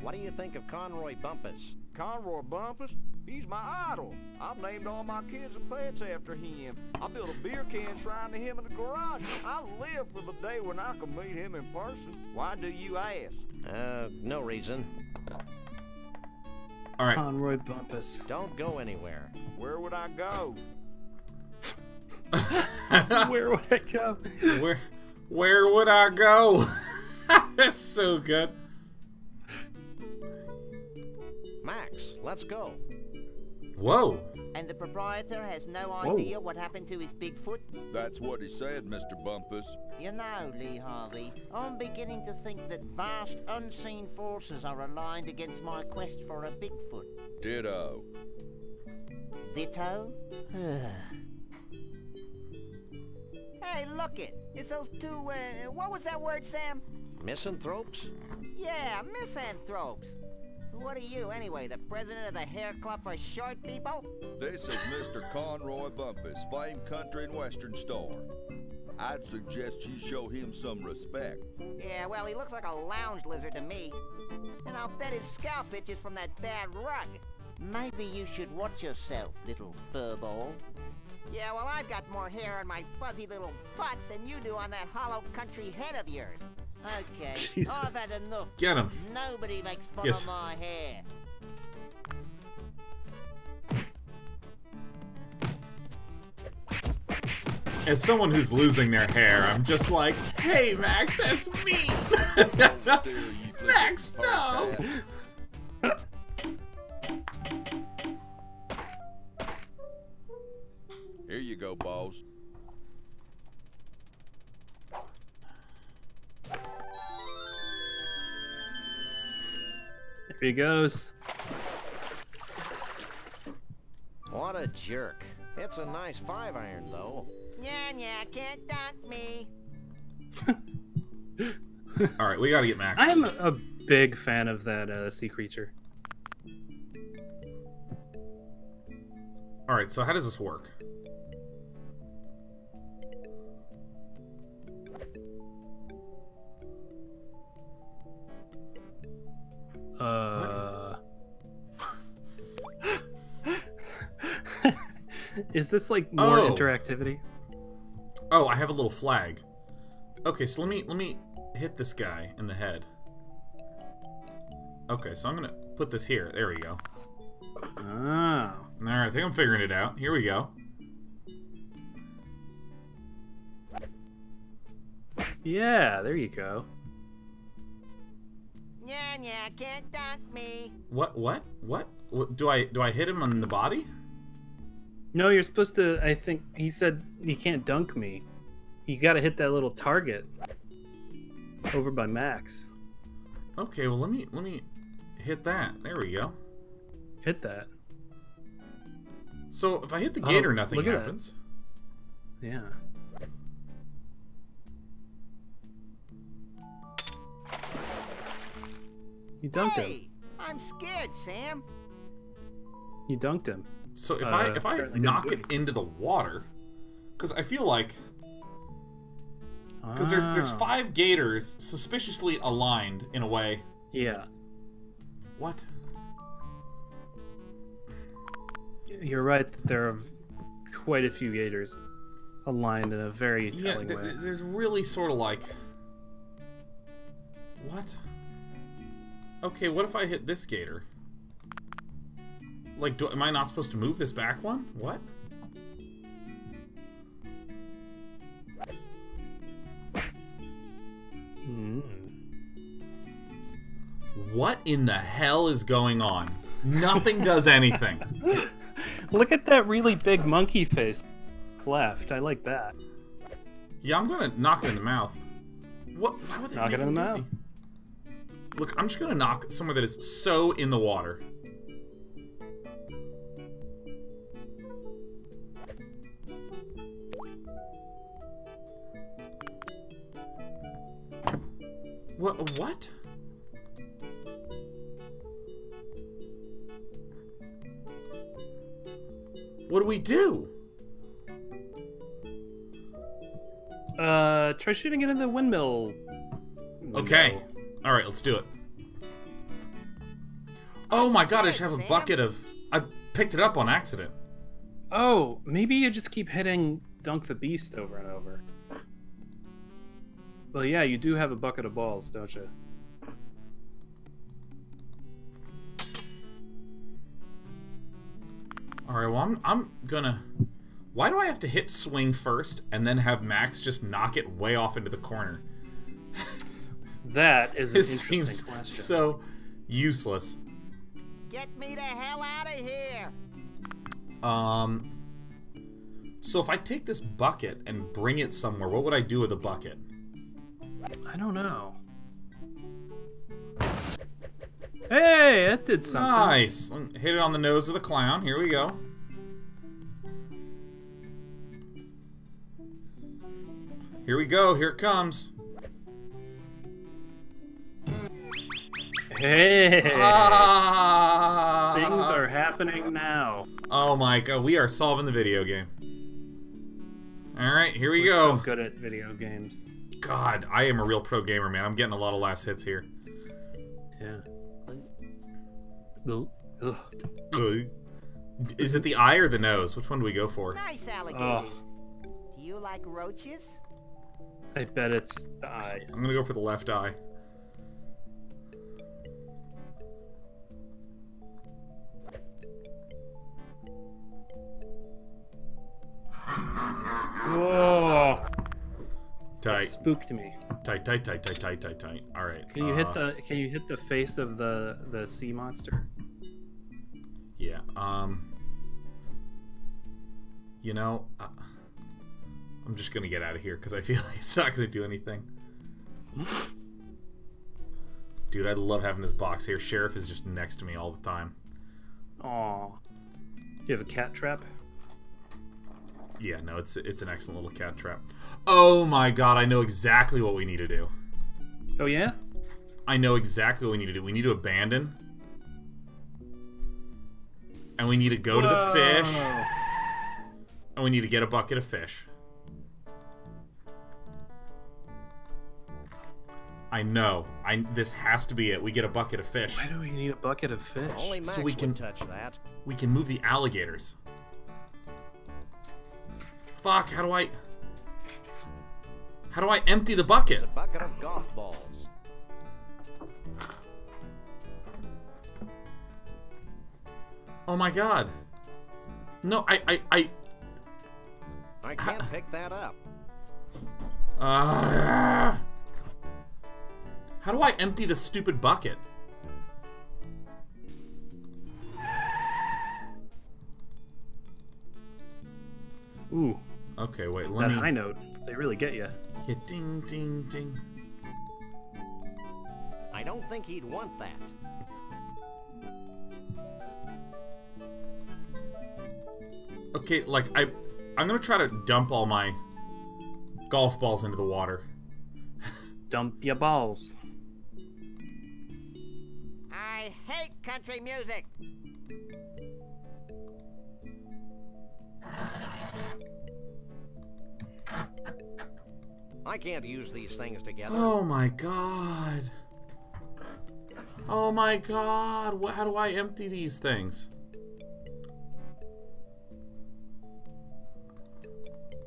What do you think of Conroy Bumpus? Conroy Bumpus, he's my idol. I've named all my kids and pets after him. I built a beer can shrine to him in the garage. I live for the day when I can meet him in person. Why do you ask? Uh, no reason. All right. Conroy Bumpus. Don't go anywhere. Where would I go? [LAUGHS] Where would I go? Where where would I go? [LAUGHS] That's so good. Max, let's go. Whoa. And the proprietor has no Whoa. idea what happened to his Bigfoot? That's what he said, Mr. Bumpus. You know, Lee Harvey, I'm beginning to think that vast unseen forces are aligned against my quest for a Bigfoot. Ditto. Ditto? [SIGHS] [SIGHS] hey, look it! It's those two, uh, what was that word, Sam? Misanthropes? Yeah, misanthropes. What are you, anyway, the president of the Hair Club for Short People? This is Mr. Conroy Bumpus, famed country and western star. I'd suggest you show him some respect. Yeah, well, he looks like a lounge lizard to me. And I'll bet his scalp itches from that bad rug. Maybe you should watch yourself, little furball. Yeah, well, I've got more hair on my fuzzy little butt than you do on that hollow country head of yours. Okay, [LAUGHS] Jesus. I've had enough. Get him. Nobody makes fun Yes. of my hair. As someone who's losing their hair, I'm just like, hey Max, that's mean. [LAUGHS] [LAUGHS] Max, no. Here you go, boss. Here he goes. What a jerk. It's a nice five iron, though. Yeah, yeah, can't dunk me. [LAUGHS] All right, we gotta get Max. I am a big fan of that uh, sea creature. All right, so how does this work? Uh. [LAUGHS] Is this like more Oh. interactivity? Oh, I have a little flag. Okay, so let me let me hit this guy in the head. Okay, so I'm gonna put this here. There we go. Oh. All right, I think I'm figuring it out. Here we go. Yeah, there you go. Yeah, yeah, can't dunk me. What? What? What? what do I do? I hit him on the body? No, you're supposed to. I think he said you can't dunk me. You got to hit that little target over by Max. Okay, well let me let me hit that. There we go. Hit that. So if I hit the Oh, gator, nothing look at that. happens. Yeah. You dunked him. Hey, I'm scared, Sam. You dunked him. So if Uh, I if I knock it into the water, because I feel like because there's there's Ah. five gators suspiciously aligned in a way. Yeah. What? You're right there are quite a few gators aligned in a very Yeah, th- way. there's really sort of like what? Okay, what if I hit this gator? Like, do, am I not supposed to move this back one? What? Mm. What in the hell is going on? Nothing does anything. [LAUGHS] Look at that really big monkey face left. I like that. Yeah, I'm gonna knock it in the mouth. What? Why would they Knock it in the dizzy? mouth. Look, I'm just gonna knock somewhere that is so in the water. What? What? What do we do? Uh, try shooting it in the windmill. Okay. Window. All right, let's do it. Oh my god, I just have a bucket of. I picked it up on accident. Oh, maybe you just keep hitting Dunk the Beast over and over. Well, yeah, you do have a bucket of balls, don't you? All right, well, I'm, I'm gonna. Why do I have to hit swing first and then have Max just knock it way off into the corner? That is an This interesting seems question. so useless. Get me the hell out of here. Um. So if I take this bucket and bring it somewhere, what would I do with the bucket? I don't know. Hey, that did something. Nice. Hit it on the nose of the clown. Here we go. Here we go. Here it comes. Hey, Ah! things are happening now. Oh my god, we are solving the video game. Alright, here we We're go. so good at video games. God, I am a real pro gamer, man. I'm getting a lot of last hits here. Yeah. Ugh. Ugh. Ugh. Is it the eye or the nose? Which one do we go for? Nice alligators. Do you like roaches? I bet it's the eye. I'm gonna go for the left eye. Whoa! Tight. Spooked me. Tight, tight, tight, tight, tight, tight, tight. Alright. Can you uh, hit the Can you hit the face of the the sea monster? Yeah, um... You know, uh, I'm just gonna get out of here because I feel like it's not gonna do anything. Dude, I love having this box here. Sheriff is just next to me all the time. Aw. You have a cat trap? Yeah, no, it's it's an excellent little cat trap. Oh my god, I know exactly what we need to do. Oh yeah? I know exactly what we need to do. We need to abandon. And we need to go to the fish. And we need to get a bucket of fish. I know. I this has to be it. We get a bucket of fish. Why do we need a bucket of fish? Only Max So we can- touch that. We can move the alligators. Fuck, how do I How do I empty the bucket? A bucket of golf balls. Oh my god. No, I I I I can't pick that up. uh, How do I empty the stupid bucket? Ooh, Okay, wait, let that me high note. They really get you. Yeah, ding ding ding. I don't think he'd want that. Okay, like I I'm gonna try to dump all my golf balls into the water. Dump your balls. I hate country music. I can't use these things together. Oh my god. Oh my god. What, how do I empty these things?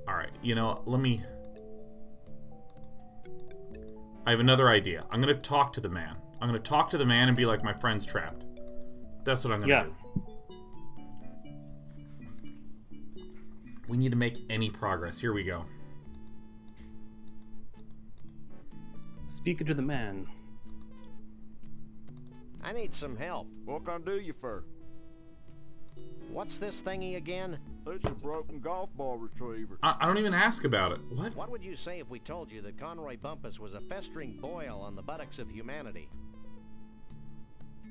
Alright, you know, let me... I have another idea. I'm gonna talk to the man. I'm gonna talk to the man and be like, my friend's trapped. That's what I'm gonna Yeah. do. We need to make any progress. Here we go. Speaking to the man. I need some help. What can I do you for? What's this thingy again? It's a broken golf ball retriever. I, I don't even ask about it. What? What would you say if we told you that Conroy Bumpus was a festering boil on the buttocks of humanity?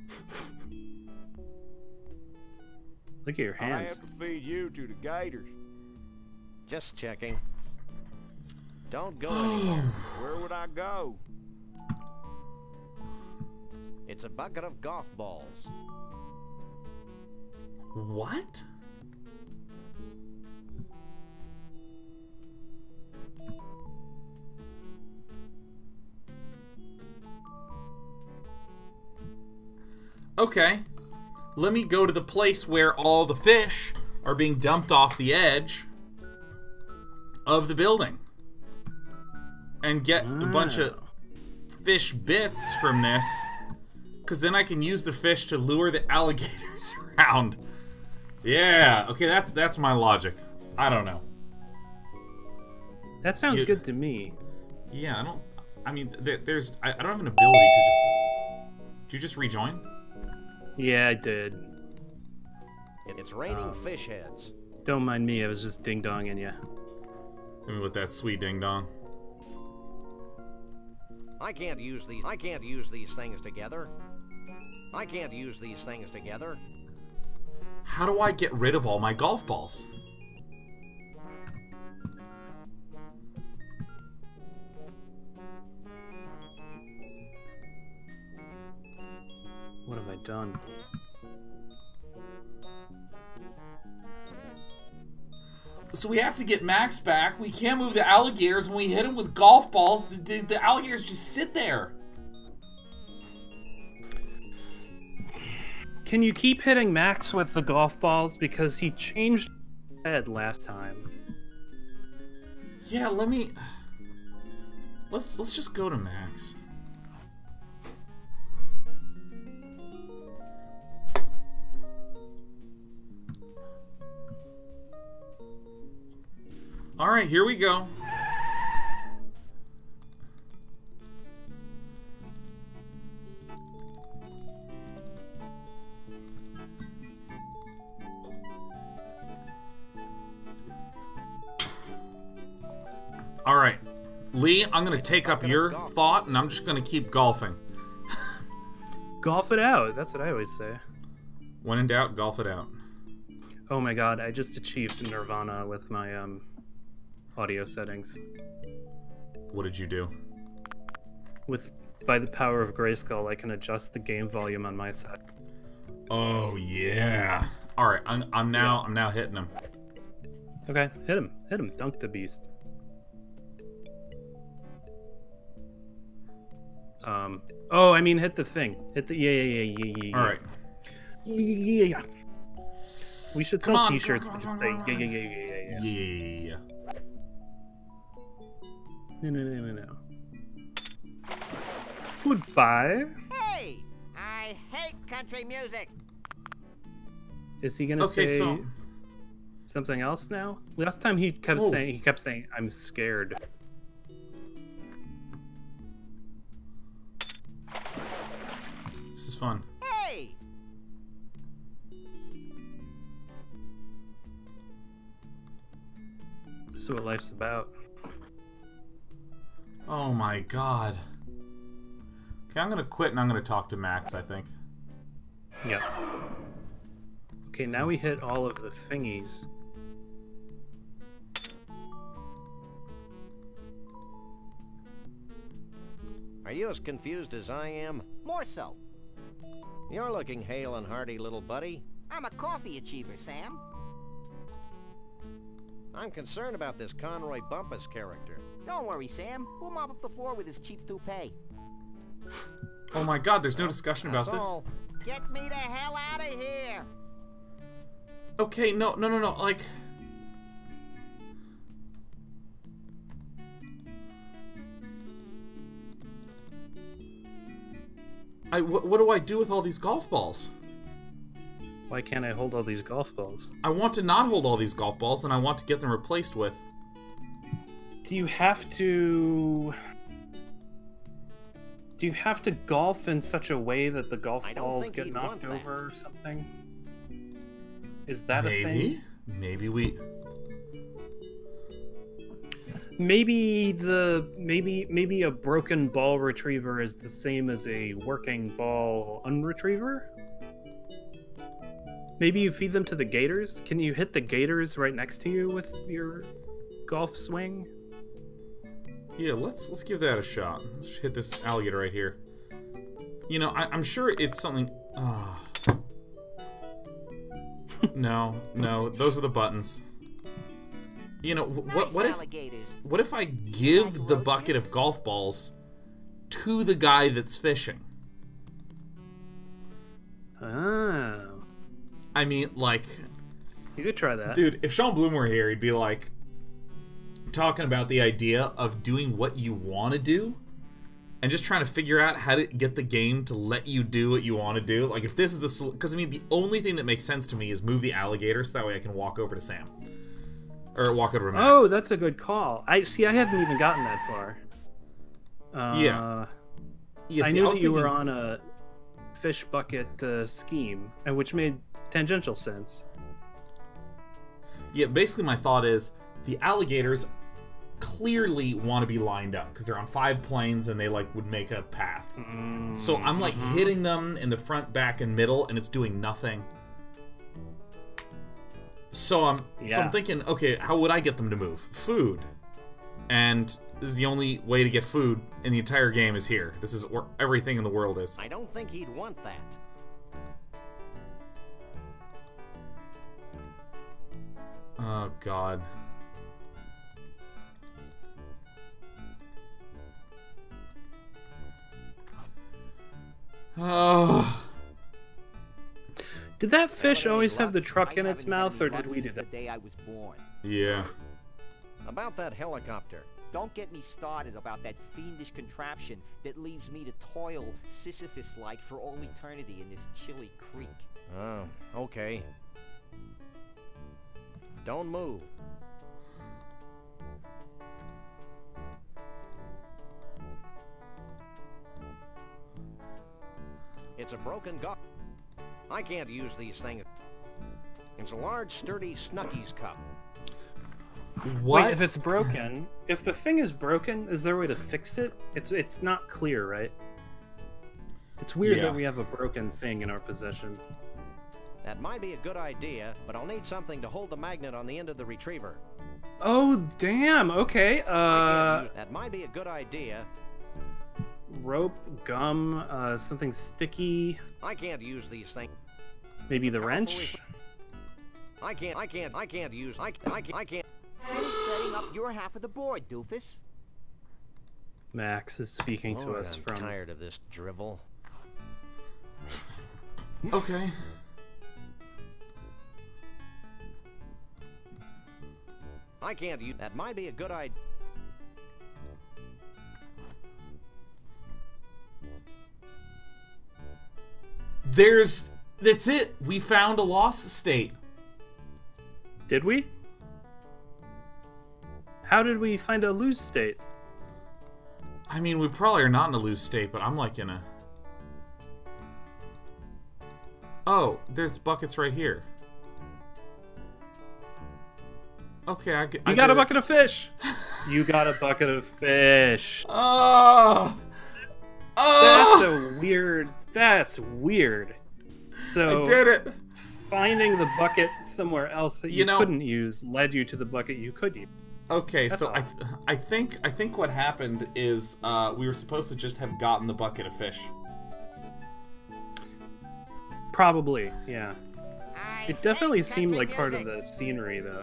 [LAUGHS] Look at your hands. I have to feed you to the gators. Just checking. Don't go [SIGHS] anywhere. Where would I go? It's a bucket of golf balls. What? Okay. Let me go to the place where all the fish are being dumped off the edge of the building. And get a bunch of ah. fish bits from this. Because then I can use the fish to lure the [LAUGHS] alligators around. Yeah, okay, that's that's my logic. I don't know. That sounds You- good to me. Yeah, I don't. I mean, there, there's. I, I don't have an ability to just. Did you just rejoin? Yeah, I did. It's raining Um, fish heads. Don't mind me, I was just ding donging you. Hit me with that sweet ding dong. I can't use these. I can't use these things together. I can't use these things together. How do I get rid of all my golf balls? What have I done? So we have to get Max back. We can't move the alligators. When we hit him with golf balls, the, the, the alligators just sit there. Can you keep hitting Max with the golf balls because he changed head last time? Yeah, let me. Let's let's just go to Max. All right, here we go. Leigh, I'm gonna take up your thought, and I'm just gonna keep golfing. Golf it out. That's what I always say. When in doubt, golf it out. Oh my god, I just achieved Nirvana with my um audio settings. What did you do? With by the power of Grayskull, I can adjust the game volume on my side. Oh yeah. All right, I'm, I'm now I'm now hitting him. Okay, hit him. Hit him. Dunk the beast. Um. Oh, I mean, hit the thing. Hit the yeah, yeah, yeah, yeah, yeah. yeah. All right. Yeah, yeah, yeah, yeah. We should sell on, T-shirts that just say come yeah, yeah, yeah, yeah, yeah, yeah. Yeah, yeah, yeah, yeah. No, no, no, no, no. Goodbye. Hey, I hate country music. Is he gonna Okay, say so something else now? Last time he kept Whoa. saying he kept saying I'm scared. fun. Hey! This is what life's about. Oh my god. Okay, I'm gonna quit and I'm gonna talk to Max, I think. Yeah. Okay, now Let's... we hit all of the thingies. Are you as confused as I am? More so. You're looking hale and hearty, little buddy. I'm a coffee achiever, Sam. I'm concerned about this Conroy Bumpus character. Don't worry, Sam. We'll mop up the floor with his cheap toupee. Oh my god, there's no discussion That's about this. all. Get me the hell out of here! Okay, no, no, no, no, like... I, wh what do I do with all these golf balls? Why can't I hold all these golf balls? I want to not hold all these golf balls, and I want to get them replaced with... Do you have to? Do you have to golf in such a way that the golf balls get knocked over or something? Is that a thing? Maybe? Maybe we... Maybe the maybe maybe a broken ball retriever is the same as a working ball unretriever. Maybe you feed them to the gators. Can you hit the gators right next to you with your golf swing? Yeah, let's let's give that a shot. Let's hit this alligator right here. You know, I, I'm sure it's something. ah. [LAUGHS] no, no, those are the buttons. You know, wh- what Nice what if what if I give the bucket of golf balls to the guy that's fishing? Oh, I mean, like, you could try that. dude, if Sean Bloom were here, he'd be like talking about the idea of doing what you want to do and just trying to figure out how to get the game to let you do what you want to do. Like, if this is the because I mean, the only thing that makes sense to me is move the alligator so that way I can walk over to Sam or walk over Max. Oh, that's a good call. I see. I haven't even gotten that far. Uh, Yeah. yeah. I see, knew was that you were on a fish bucket uh, scheme, and which made tangential sense. Yeah, basically my thought is the alligators clearly want to be lined up because they're on five planes and they like would make a path. So I'm like Mm-hmm. hitting them in the front, back, and middle, and it's doing nothing. So I'm so I'm thinking, okay, how would I get them to move? Food, and this is the only way to get food in the entire game is here. This is where everything in the world is. I don't think he'd want that. Oh God. [SIGHS] Oh. Did that fish always have the truck in its mouth, or did we do that? The day I was born. Yeah. About that helicopter. Don't get me started about that fiendish contraption that leaves me to toil Sisyphus-like for all eternity in this chilly creek. Oh, okay. Don't move. It's a broken go- I can't use these things. It's a large, sturdy Snuckey's cup. What? Wait, if it's broken, if the thing is broken, is there a way to fix it? It's it's not clear, right? It's weird Yeah. that we have a broken thing in our possession. That might be a good idea, but I'll need something to hold the magnet on the end of the retriever. Oh damn! Okay. Uh, that might be a good idea. Rope, gum, uh, something sticky. I can't use these things. Maybe the wrench. I can't. I can't. I can't use. I. Can't I. Can't I can't. Finish setting up your half of the board, doofus. Max is speaking to Lord, us I'm from. tired of this drivel. Okay. I can't use. That might be a good idea. There's. That's it. We found a lost state. Did we? How did we find a loose state? I mean, we probably are not in a loose state, but I'm like in a. Oh, there's buckets right here. Okay, I, get- I got a it. bucket of fish. [LAUGHS] you got a bucket of fish. Oh! That's Oh! a weird. That's weird. So I did it! finding the bucket somewhere else that you, You know- couldn't use led you to the bucket you could use. Okay, That's so all. I, th- I think I think what happened is uh, we were supposed to just have gotten the bucket of fish. Probably, yeah. I It definitely seemed country like part of the scenery, though.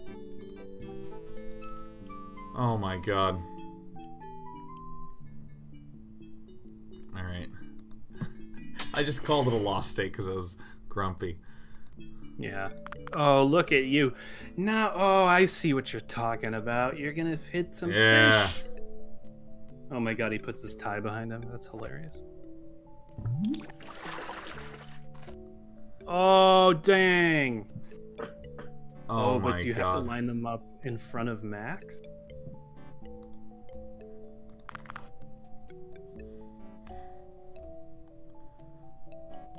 Oh my god. All right. I just called it a lost state because I was grumpy. Yeah. Oh, look at you. Now, oh, I see what you're talking about. You're gonna hit some Yeah. fish. Oh my god, he puts his tie behind him. That's hilarious. Oh, dang. Oh, Oh, but do you god. have to line them up in front of Max?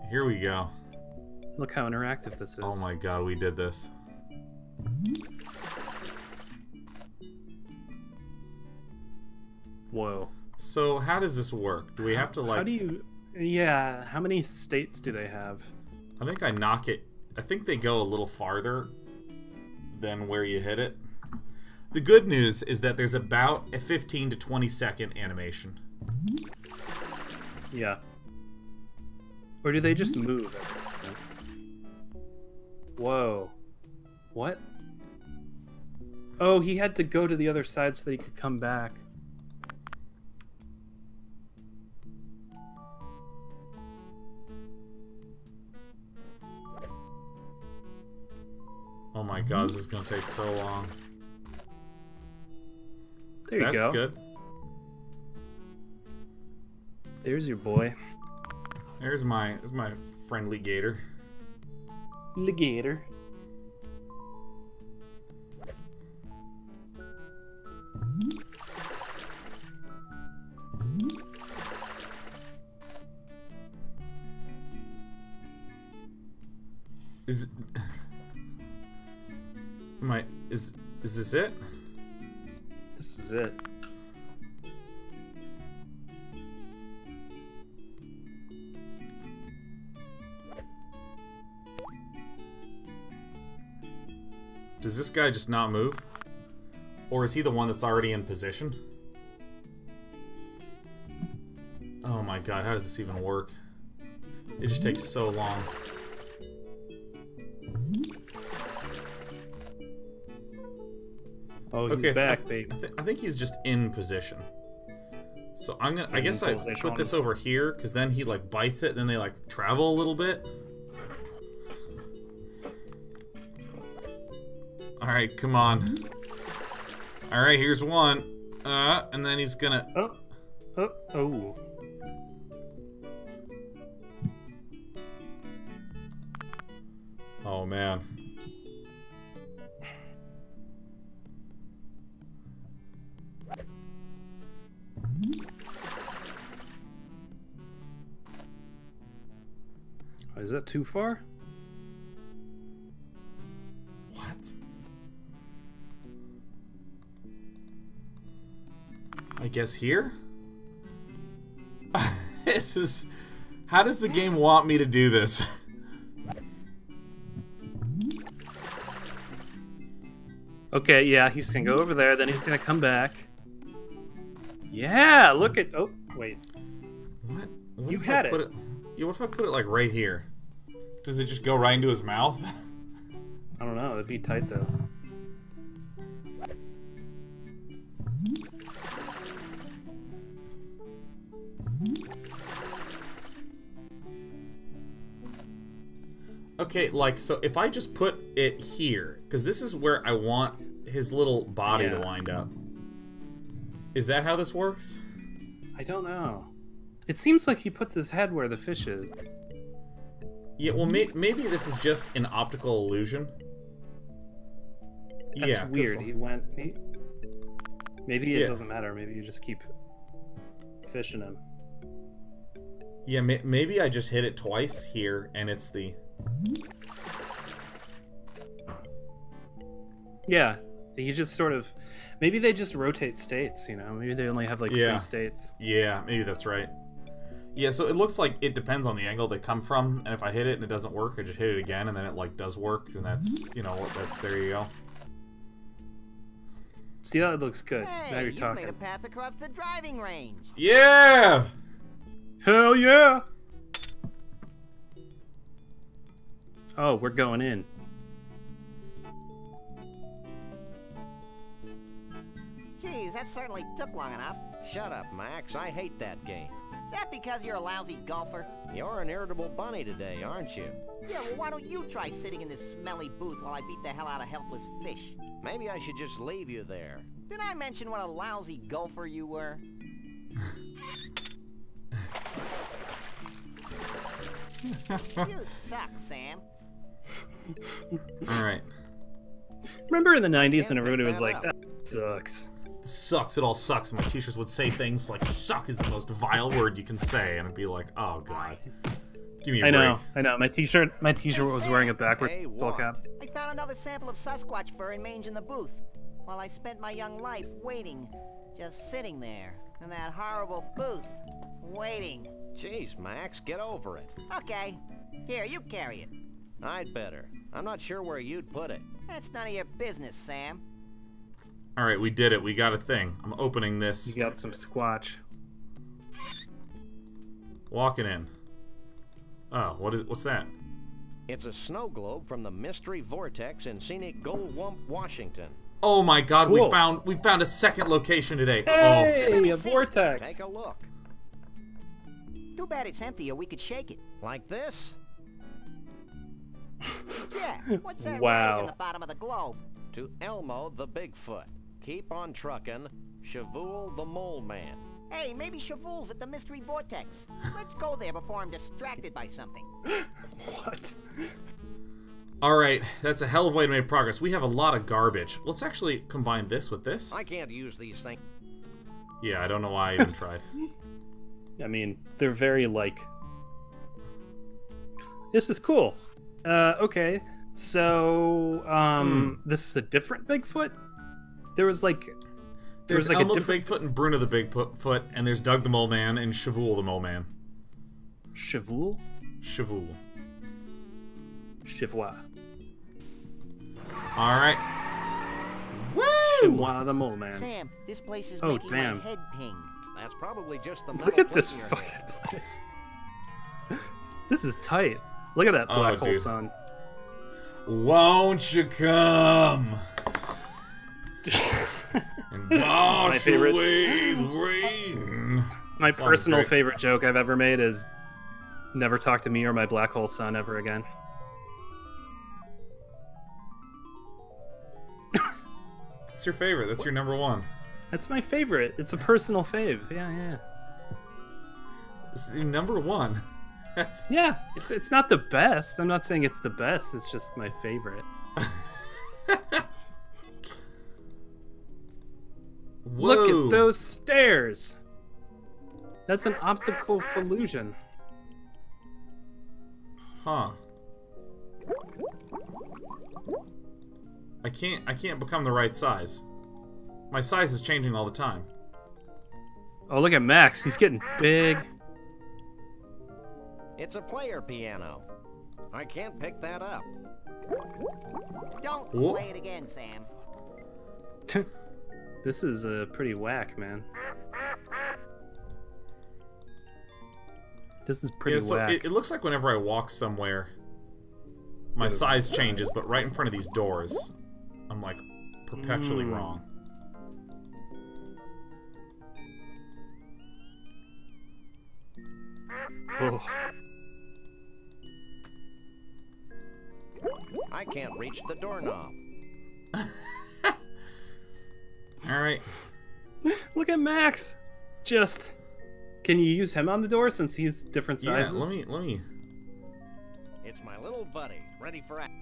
Here we go. Look how interactive this oh is. Oh my god, we did this. Whoa. So how does this work? Do we have to like? How do you. Yeah, how many states do they have? I think I knock it. I think they go a little farther than where you hit it. The good news is that there's about a 15 to 20 second animation. Yeah. Or do they just mm-hmm. move? Whoa. What? Oh, he had to go to the other side so that he could come back. Oh my god, this is gonna take so long. There you That's go. good. There's your boy. There's my there's my friendly gator. Ligator. Is [SIGHS] my is is this it? This is it. Does this guy just not move? Or is he the one that's already in position? Oh my god, how does this even work? It just takes so long. Oh, he's Okay, back, I, babe. I, thi- I think he's just in position. So I'm gonna. I guess I can pull fish put this over here because then he like bites it. Then they like travel a little bit. All right, come on. All right, here's one. Uh, and then he's gonna. Oh, oh, oh. Oh man. Is that too far? Guess here? [LAUGHS] this is. How does the game want me to do this? [LAUGHS] Okay, yeah, he's gonna go over there, then he's gonna come back. Yeah, look at. Oh, wait. What? what You had I put it. Yeah, what if I put it like right here? Does it just go right into his mouth? [LAUGHS] I don't know. It'd be tight though. Okay, like so if I just put it here, because this is where I want his little body to wind up. Is that how this works? I don't know. It seems like he puts his head where the fish is. Yeah, well, may- maybe this is just an optical illusion. That's yeah, weird. He went. He... Maybe it Yeah. doesn't matter. Maybe you just keep fishing him. Yeah, may- maybe I just hit it twice here, and it's the. Yeah, you just sort of. Maybe they just rotate states. You know, maybe they only have like Yeah. three states. Yeah, maybe that's right. Yeah, so it looks like it depends on the angle they come from, and if I hit it and it doesn't work, I just hit it again, and then it like does work, and that's you know that's there you go. See, that looks good. now you're you talking. made a path across the driving range. Yeah! Hell yeah! Oh, we're going in. Geez, that certainly took long enough. Shut up, Max. I hate that game. Is that because you're a lousy golfer? You're an irritable bunny today, aren't you? Yeah, well, why don't you try sitting in this smelly booth while I beat the hell out of helpless fish? Maybe I should just leave you there. Did I mention what a lousy golfer you were? [LAUGHS] you suck, Sam. Alright. Remember in the 90s when Yeah, everybody was like, that sucks. Sucks, it all sucks. My teachers would say things like, suck is the most vile word you can say. And I'd be like, oh god. Give me a I break. I know, I know. My t-shirt, my t-shirt was wearing a backward Hey, cap. I found another sample of Sasquatch fur and mange in the booth, while I spent my young life waiting, just sitting there, in that horrible booth, waiting. Jeez, Max, get over it. Okay, here, you carry it. I'd better. I'm not sure where you'd put it. That's none of your business, Sam. Alright, we did it. We got a thing. I'm opening this. You got some squatch. Walking in. Oh, what is what's that? It's a snow globe from the Mystery Vortex in scenic Goldwump, Washington. Oh my god, we found we found a second location today. Hey, oh. a vortex. Take a look. Too bad it's empty or we could shake it. Like this? Yeah, what's that Wow. in the bottom of the globe? To Elmo the Bigfoot. Keep on trucking. Shuv-Oohl the Mole Man. Hey, maybe Shuv-Oohl's at the Mystery Vortex. Let's go there before I'm distracted by something. [LAUGHS] What? Oh. Alright, that's a hell of a way to make progress. We have a lot of garbage. Let's actually combine this with this. I can't use these things. Yeah, I don't know why I even [LAUGHS] tried. I mean, they're very like. This is cool. Uh, okay, so um, this is a different Bigfoot. There was like, there There's was like a Elmo different the Bigfoot and Bruno the Bigfoot, and there's Doug the Mole Man and Shuv-Oohl the Mole Man. Shavul, Shavul. Chivois, Alright. Woo! Chivois the Mole Man. Sam, this place is Oh, making damn. my head ping. That's probably just the metal Look at this fucking place. [LAUGHS] This is tight. Look at that Oh, black hole dude. sun. Won't you come [LAUGHS] and wash favorite- away the rain? My personal favorite joke I've ever made is never talk to me or my black hole sun ever again. [LAUGHS] That's your favorite. That's your number one. That's my favorite. It's a personal fave. Yeah, yeah. This is number one. [LAUGHS] Yeah, it's, it's not the best. I'm not saying it's the best. It's just my favorite. [LAUGHS] Look at those stairs. That's an optical illusion. Huh. I can't I can't become the right size. My size is changing all the time. Oh, look at Max. He's getting big. It's a player piano. I can't pick that up. Don't Whoa. play it again, Sam. [LAUGHS] This is uh, pretty whack, man. This is pretty yeah, so whack. it, it looks like whenever I walk somewhere, my size changes, but right in front of these doors, I'm like perpetually Mm. wrong. Oh. I can't reach the doorknob. [LAUGHS] All right. [LAUGHS] Look at Max. Just. Can you use him on the door since he's different Yeah, let me let me. It's my little buddy, ready for action.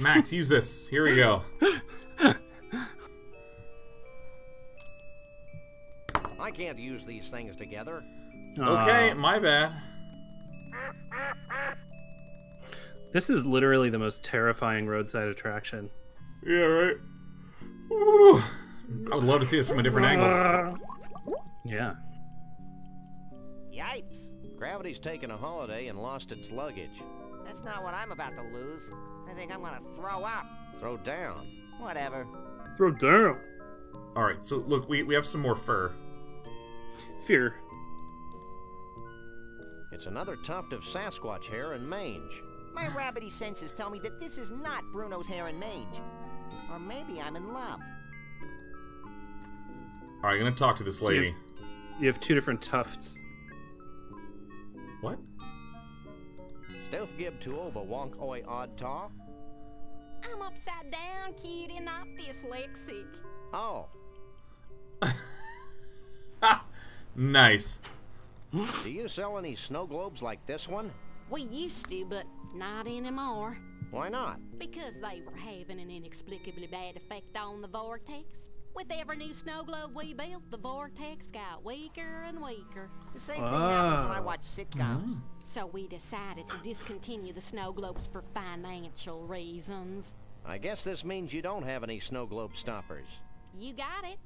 Max, use this. Here we go. I can't use these things together. Okay, Aw. my bad. This is literally the most terrifying roadside attraction. Yeah, right. Ooh. I would love to see this from a different angle. Yeah. Yipes. Gravity's taken a holiday and lost its luggage. That's not what I'm about to lose. I think I'm gonna throw up. Throw down. Whatever. Throw down. All right, so look, we we have some more fur. Fear. It's another tuft of Sasquatch hair and mange. My rabbity senses tell me that this is not Bruno's hair and mange. Or maybe I'm in love. All right, I'm gonna talk to this lady. You have two different tufts. What? Stealth gib to over wonk oi odd taw. I'm upside down, cutie, not dyslexic. Oh, [LAUGHS] Nice. [LAUGHS] do you sell any snow globes like this one? We used to, but not anymore. Why not? Because they were having an inexplicably bad effect on the vortex. With every new snow globe we built, the vortex got weaker and weaker. The same thing happens when I Ah. watch sitcoms. So we decided to discontinue the snow globes for financial reasons. I guess this means you don't have any snow globe stoppers. You got it.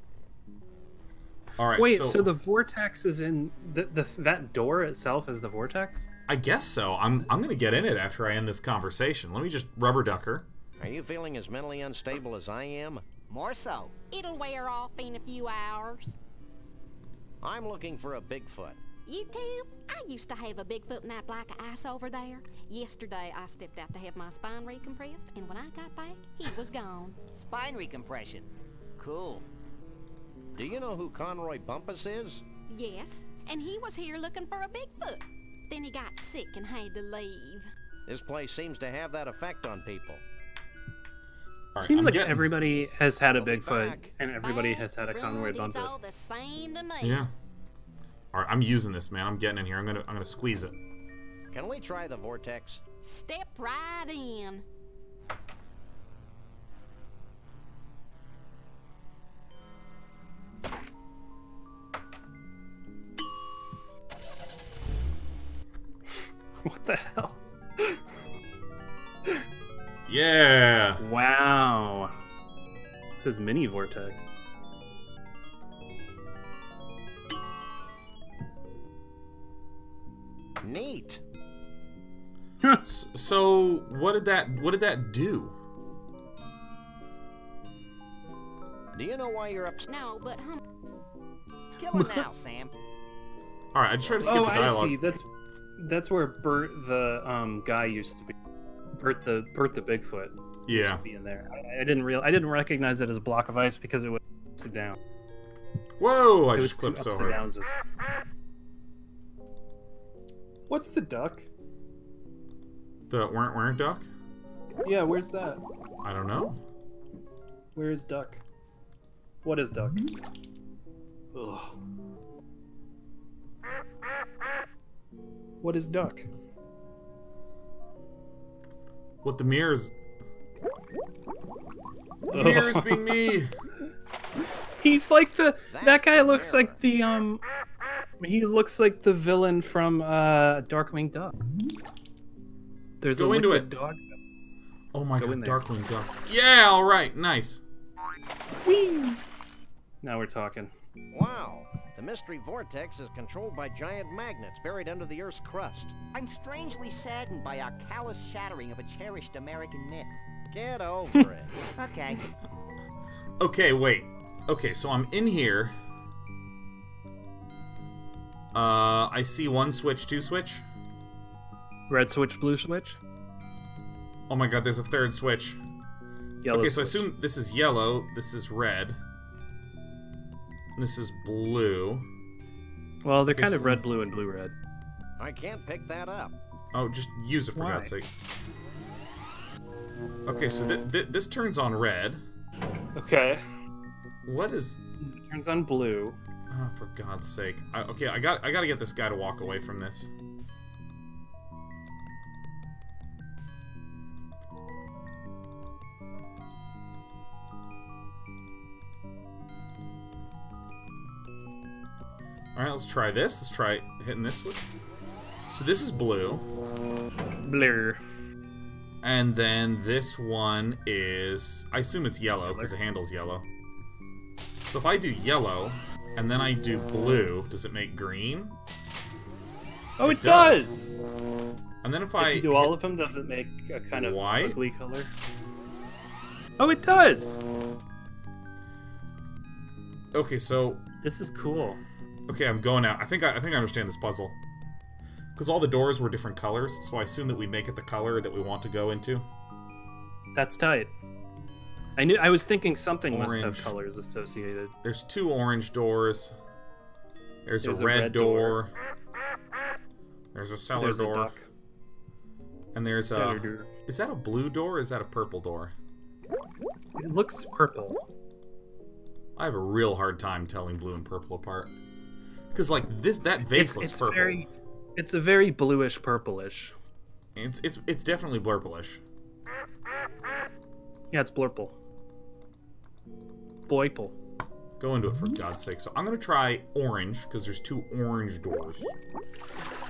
All right. Wait, so, so, the vortex is in the, the that door itself is the vortex? I guess so. I'm I'm gonna get in it after I end this conversation. Let me just rubber duck her. Are you feeling as mentally unstable as I am? More so. It'll wear off in a few hours. I'm looking for a Bigfoot. You too? I used to have a Bigfoot in that block of ice over there. Yesterday, I stepped out to have my spine recompressed, and when I got back, he was gone. Spine recompression. Cool. Do you know who Conroy Bumpus is? Yes, and he was here looking for a Bigfoot. Then he got sick and had to leave. This place seems to have that effect on people. All right, Seems I'm like getting- everybody has had a I'll be Bigfoot back. and everybody Bad has had a Conroy Bumpus. All the same to me. Yeah. All right, I'm using this, man. I'm getting in here. I'm gonna I'm gonna squeeze it. Can we try the vortex? Step right in. [LAUGHS] What the hell? Yeah. Wow. It says mini vortex. Neat. [LAUGHS] S- So what did that what did that do? Do you know why you're upset? No, but hum. Kill him now, [LAUGHS] Sam. All right, I just tried to skip Oh, the I see. That's that's where Bert the um guy used to be. Bert the Bert the Bigfoot used Yeah. to be in there. I, I didn't real I didn't recognize it as a block of ice because it was upside down. Whoa! I it was just two clipped so hard. downs. What's the duck? The weren't weren't duck? Yeah, where's that? I don't know. Where is duck? What is duck? Ugh. What is duck? What the mirrors? The mirrors being me. [LAUGHS] He's like the that guy looks like the um he looks like the villain from uh Darkwing Duck. There's Go a into it. dog. Oh my Go god. Darkwing Duck. Yeah, all right, nice. Whee! Now we're talking. Wow. The mystery vortex is controlled by giant magnets buried under the Earth's crust. I'm strangely saddened by our callous shattering of a cherished American myth. Get over it. [LAUGHS] Okay. Okay, wait. Okay, so I'm in here. Uh, I see one switch, two switch. Red switch, blue switch, Oh my god, there's a third switch. yellow okay, so I assume this is yellow, this is red. And This is blue. Well, they're okay, kind so- of red, blue, and blue, red. I can't pick that up. Oh, just use it for Why? God's sake. Okay, so th- th- this turns on red. Okay. What is? Turns on blue. Oh, for God's sake! I, okay, I got I got to get this guy to walk away from this. All right, let's try this. Let's try hitting this switch. So this is blue. Blur. And then this one is, I assume it's yellow because the handle's yellow. So if I do yellow and then I do blue, does it make green? Oh, It it, does. does. And then if If I do all of them, does it make a kind of Why? ugly color? Oh, it does. okay, so This is cool. Okay, I'm going out. I think I, I think I understand this puzzle. Because all the doors were different colors, so I assume that we make it the color that we want to go into. That's tight. I knew. I was thinking something must have colors associated. There's two orange doors. There's, There's a a red, red door. door. There's a cellar There's door. a. And there's a. Is that a blue door or is that a purple door? It looks purple. I have a real hard time telling blue and purple apart. Because like this, that vase It's, looks it's purple. very. It's a very bluish purplish. It's it's it's definitely blurplish. Yeah, it's blurple. Blurple. Go into it for God's sake. So I'm gonna try orange because there's two orange doors.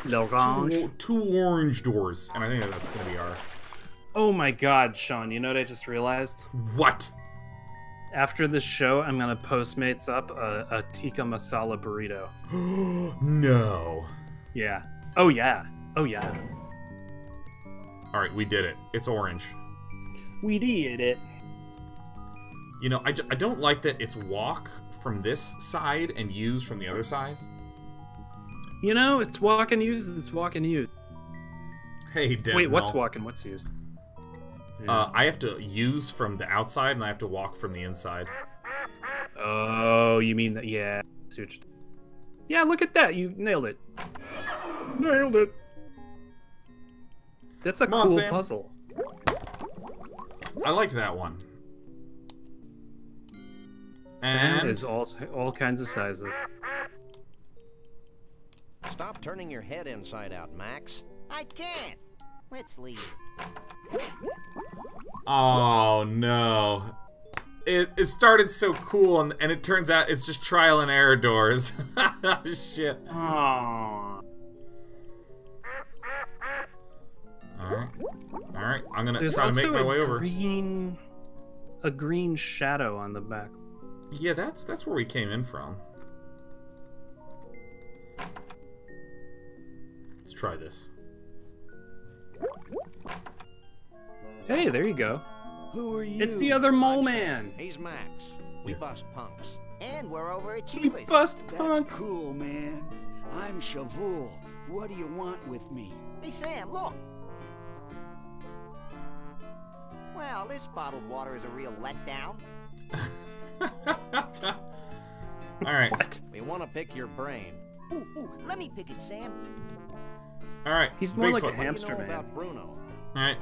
L'orange. Two, two orange doors, and I think that's gonna be our Oh my god, Sean, you know what I just realized? what? After this show, I'm gonna Postmates up a, a tikka masala burrito. [GASPS] no. Yeah. Oh yeah. Oh yeah. All right, we did it. It's orange. We did it. You know, I, I don't like that it's walk from this side and use from the other side. You know, it's walk and use. It's walk and use. Hey, Dev Wait, what's walk and what's use? Uh, I have to use from the outside and I have to walk from the inside. Oh, you mean that? Yeah. I see what you- Yeah, look at that. You nailed it. Nailed it. That's a Come cool Sam. puzzle. I liked that one. Sam And is all all kinds of sizes. Stop turning your head inside out, Max. I can't. Let's leave. oh no, it it started so cool and, and it turns out it's just trial and error doors. [LAUGHS] Shit. Aww. All right, all right. I'm gonna There's try to make my a way over. green, a green shadow on the back. Yeah, that's that's where we came in from. Let's try this. Hey, there you go. Who are you? It's the other mole I'm man. Sam. He's Max. We bust punks. And we're overachievers. We overachievers. bust That's cool, man. I'm Shuv-Oohl. What do you want with me? Hey, Sam, look. Well, this bottled water is a real letdown. [LAUGHS] all right, What? We want to pick your brain. Ooh, ooh, let me pick it, Sam. All right. He's more like a Bigfoot. You hamster know man. about Bruno? All right.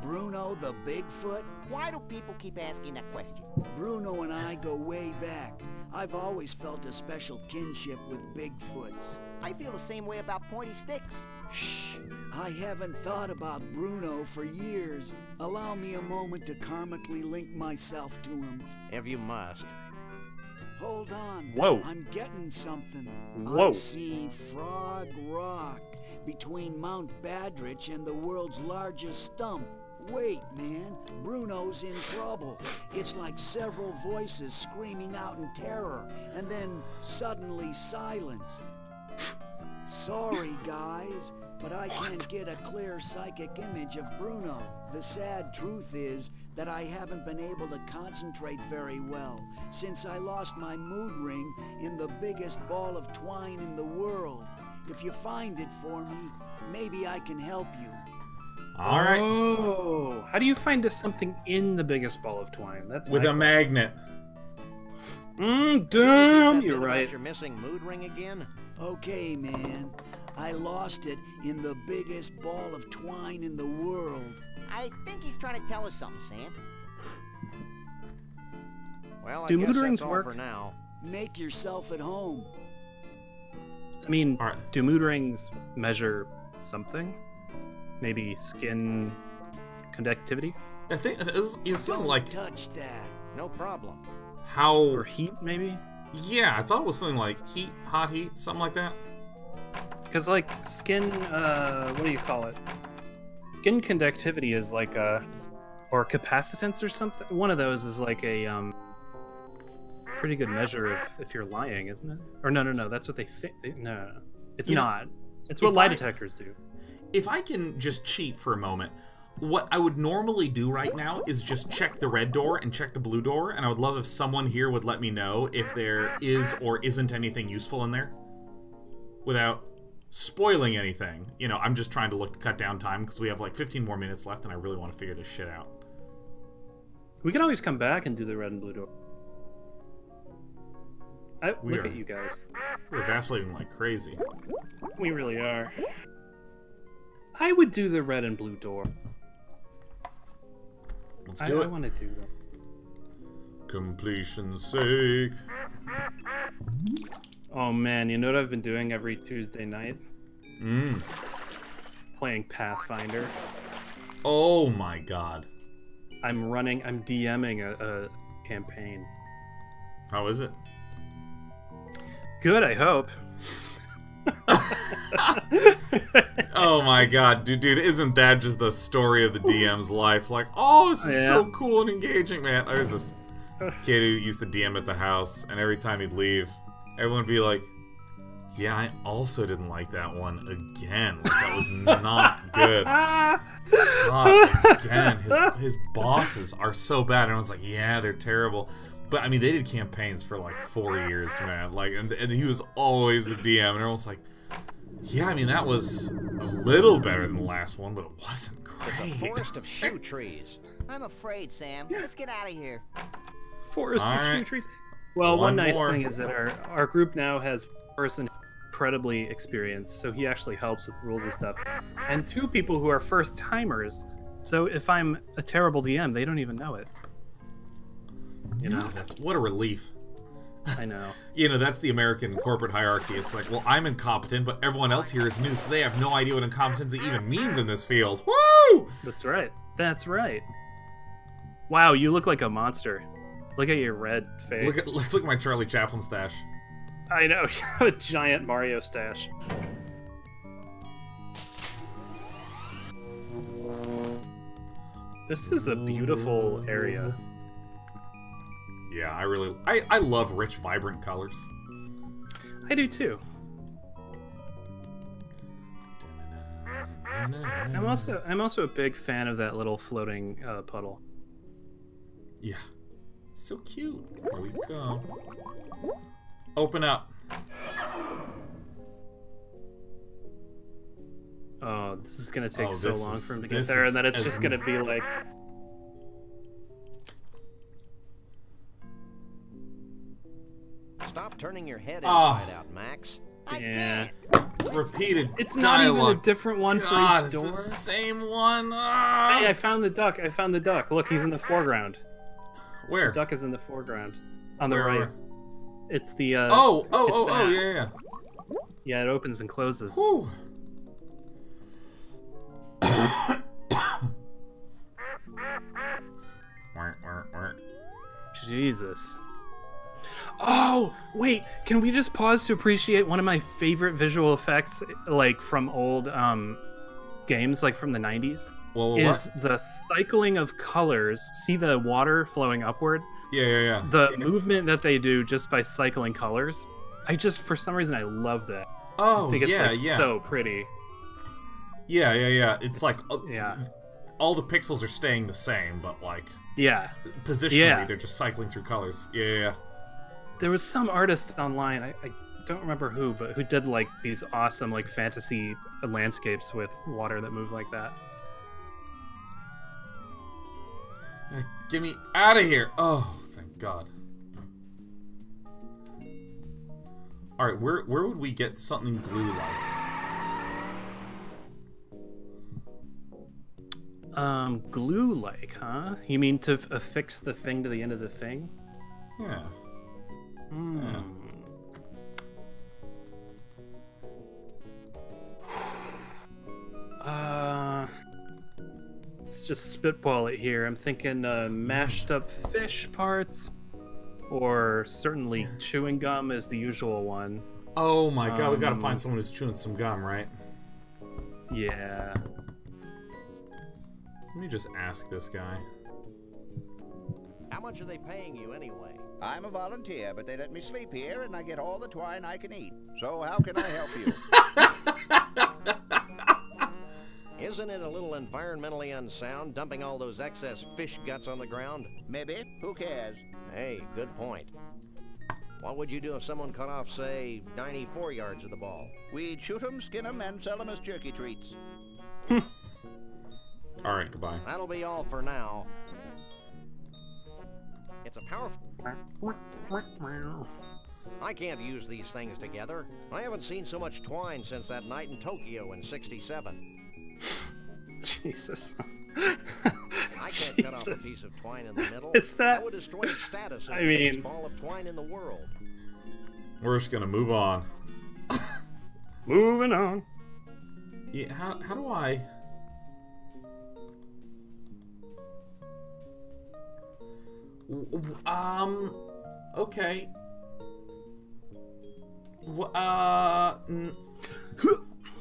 Bruno the Bigfoot? Why do people keep asking that question? Bruno and I go way back. I've always felt a special kinship with Bigfoots. I feel the same way about pointy sticks. Shh! I haven't thought about Bruno for years. Allow me a moment to karmically link myself to him. If you must. Hold on. Whoa. I'm getting something. Whoa. I see Frog Rock between Mount Badrich and the world's largest stump. Wait, man. Bruno's in trouble. It's like several voices screaming out in terror and then suddenly silenced. Sorry, [LAUGHS] guys, but I can't get a clear psychic image of Bruno. The sad truth is that I haven't been able to concentrate very well since I lost my mood ring in the biggest ball of twine in the world. If you find it for me, maybe I can help you. All right. Oh, how do you find something in the biggest ball of twine? That's With a magnet. Mm, damn, you're about You're missing mood ring again? Okay, man. I lost it in the biggest ball of twine in the world. I think he's trying to tell us something, Sam. Well, I Do guess that's rings all work? for now. Make yourself at home. I mean, All right. do mood rings measure something? Maybe skin conductivity I think is is something like touch that. No problem. how. or heat, maybe? Yeah, I thought it was something like heat, hot heat, something like that. Because like skin, uh, what do you call it? Skin conductivity is like a, or capacitance or something. One of those is like a um, pretty good measure of if you're lying, isn't it? Or no, no, no. That's what they think. No, no, no. it's You know- not. It's what lie I- detectors do. if I can just cheat for a moment, what I would normally do right now is just check the red door and check the blue door, and I would love if someone here would let me know if there is or isn't anything useful in there without spoiling anything. You know, I'm just trying to look to cut down time because we have like 15 more minutes left, and I really want to figure this shit out. We can always come back and do the red and blue door. I, We look are- at you guys. We're vacillating like crazy. We really are. I would do the red and blue door. Let's I, do I it. want to do that. Completion's sake. Oh man, you know what I've been doing every Tuesday night? Mm. Playing Pathfinder. Oh my god. I'm running. I'm DMing a, a campaign. How is it? Good, I hope. [LAUGHS] Oh my god, dude, dude, isn't that just the story of the DM's life? Like, oh, this is so cool and engaging, man. I was this kid who used to DM at the house, and every time he'd leave, everyone would be like, yeah, I also didn't like that one again. Like, that was not good. [LAUGHS] Not again. His, his bosses are so bad. And I was like, yeah, they're terrible. But I mean, they did campaigns for like four years, man. Like, and, and he was always the DM, and everyone's like, yeah, I mean, that was a little better than the last one, but it wasn't It's a great. forest of shoe trees. I'm afraid, Sam. Let's get out of here. Forest of Alright. shoe trees. Well, One one, nice more. thing is that our our group now has person incredibly experienced, so he actually helps with rules and stuff, and two people who are first timers. So if I'm a terrible DM, they don't even know it. You know, God, that's what a relief. I know. [LAUGHS] You know, that's the American corporate hierarchy. It's like, well, I'm incompetent, but everyone else here is new, so they have no idea what incompetency even means in this field. Woo! That's right. That's right. Wow, you look like a monster. Look at your red face. Look at [LAUGHS] look at my Charlie Chaplin stash. I know, [LAUGHS] you have a giant Mario stash. This is a beautiful area. Yeah, I really, I, I love rich, vibrant colors. I do too. I'm also I'm also a big fan of that little floating uh, puddle. Yeah, so cute. Here we go. Open up. Oh, this is gonna take Oh, so long is- for him to get there, and then it's just gonna be like, Stop turning your head Ah. inside out, Max. yeah. Repeated. It's not even a different one God, for each it's door. the same one. Ah! Hey, I found the duck. I found the duck. Look, he's in the foreground. Where? The duck is in the foreground, on the Where, right. where? It's the. Uh, Oh, oh, oh, oh, yeah, yeah. Yeah, it opens and closes. Whew. Jesus. Oh, wait, can we just pause to appreciate one of my favorite visual effects like from old um games like from the 90s? Is what? the cycling of colors. See the water flowing upward? Yeah, yeah, yeah. The movement that they do just by cycling colors. I just for some reason I love that. Oh, I think it's yeah, like yeah. so pretty. Yeah, yeah, yeah. It's, like uh, Yeah. all the pixels are staying the same, but like Yeah. positionally, Yeah. they're just cycling through colors. Yeah, yeah, yeah. There was some artist online, I, I don't remember who, but who did like these awesome like fantasy landscapes with water that move like that. Get me out of here! Oh, thank God. All right, where where would we get something glue-like? Um, glue like, huh? You mean to affix the thing to the end of the thing? Yeah. Hmm. Uh, let's just spitball it here. I'm thinking uh, mashed up fish parts, or certainly chewing gum is the usual one. Oh my God, we gotta Um, find someone who's chewing some gum, right? Yeah. Let me just ask this guy. How much are they paying you anyway? I'm a volunteer, but they let me sleep here and I get all the twine I can eat. So how can I help you? [LAUGHS] Isn't it a little environmentally unsound dumping all those excess fish guts on the ground? Maybe. Who cares? Hey, good point. What would you do if someone cut off, say, 94 yards of the ball? We'd shoot 'em, skin 'em, and sell 'em as jerky treats. [LAUGHS] All right, goodbye. That'll be all for now. It's a powerful... I can't use these things together. I haven't seen so much twine since that night in Tokyo in 67. [LAUGHS] [LAUGHS] Jesus. I [LAUGHS] can't cut off a piece of twine in the middle. It's that- That would destroy its status as I the mean- ball of twine in the world. We're just gonna move on. Moving on. Yeah, how, how do I? Um, okay. Wh- Uh, [LAUGHS] um,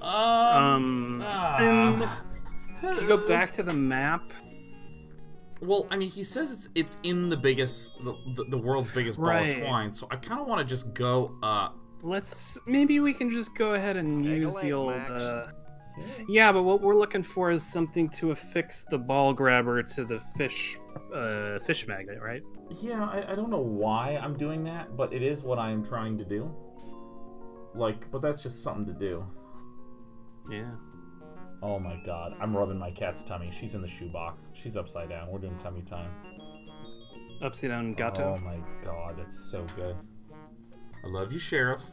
Um, ah. If you go back to the map, Well, I mean, he says it's it's in the biggest, the, the, the world's biggest ball Right. of twine. So I kind of want to just go up. let's maybe we can just go ahead and Take use leg, the old. Max. Uh, yeah, but what we're looking for is something to affix the ball grabber to the fish, uh, fish magnet, right? Yeah, I, I don't know why I'm doing that, but it is what I am trying to do. Like, but that's just something to do. Yeah. Oh my god, I'm rubbing my cat's tummy. She's in the shoebox. She's upside down. We're doing tummy time. Upside down gato. Oh my god, that's so good. I love you, Sheriff.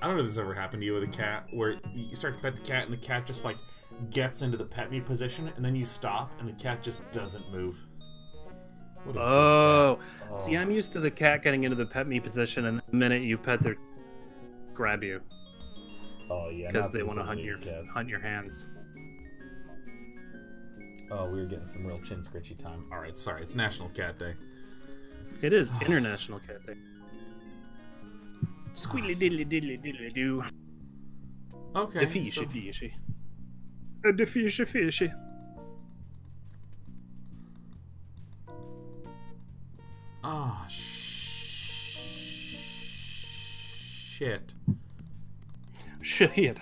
I don't know if this ever happened to you with a cat, where you start to pet the cat and the cat just like gets into the pet me position, and then you stop and the cat just doesn't move. What a Oh. See, Oh. I'm used to the cat getting into the pet me position, and the minute you pet their, grab you Oh yeah, because they want to hunt your cats. hunt your hands. Oh, we were getting some real chin scritchy time. All right, sorry, it's National Cat Day. It is International Cat Day. Squealy diddly diddly diddly doo. Okay. The fishy so- fishy. Uh, The fishy fishy. Ah, sh- shit. Shit.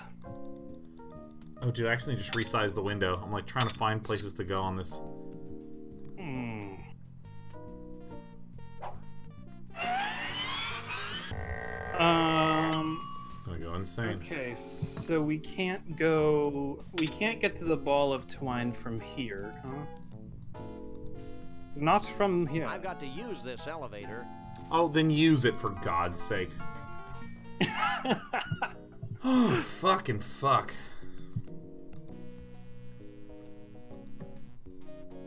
Oh, dude, I actually just resized the window. I'm like trying to find places to go on this. Hmm. Um. I'm gonna go insane. Okay, so we can't go. We can't get to the ball of twine from here, huh? Not from here. I've got to use this elevator. Oh, then use it for God's sake. [LAUGHS] oh, fucking fuck.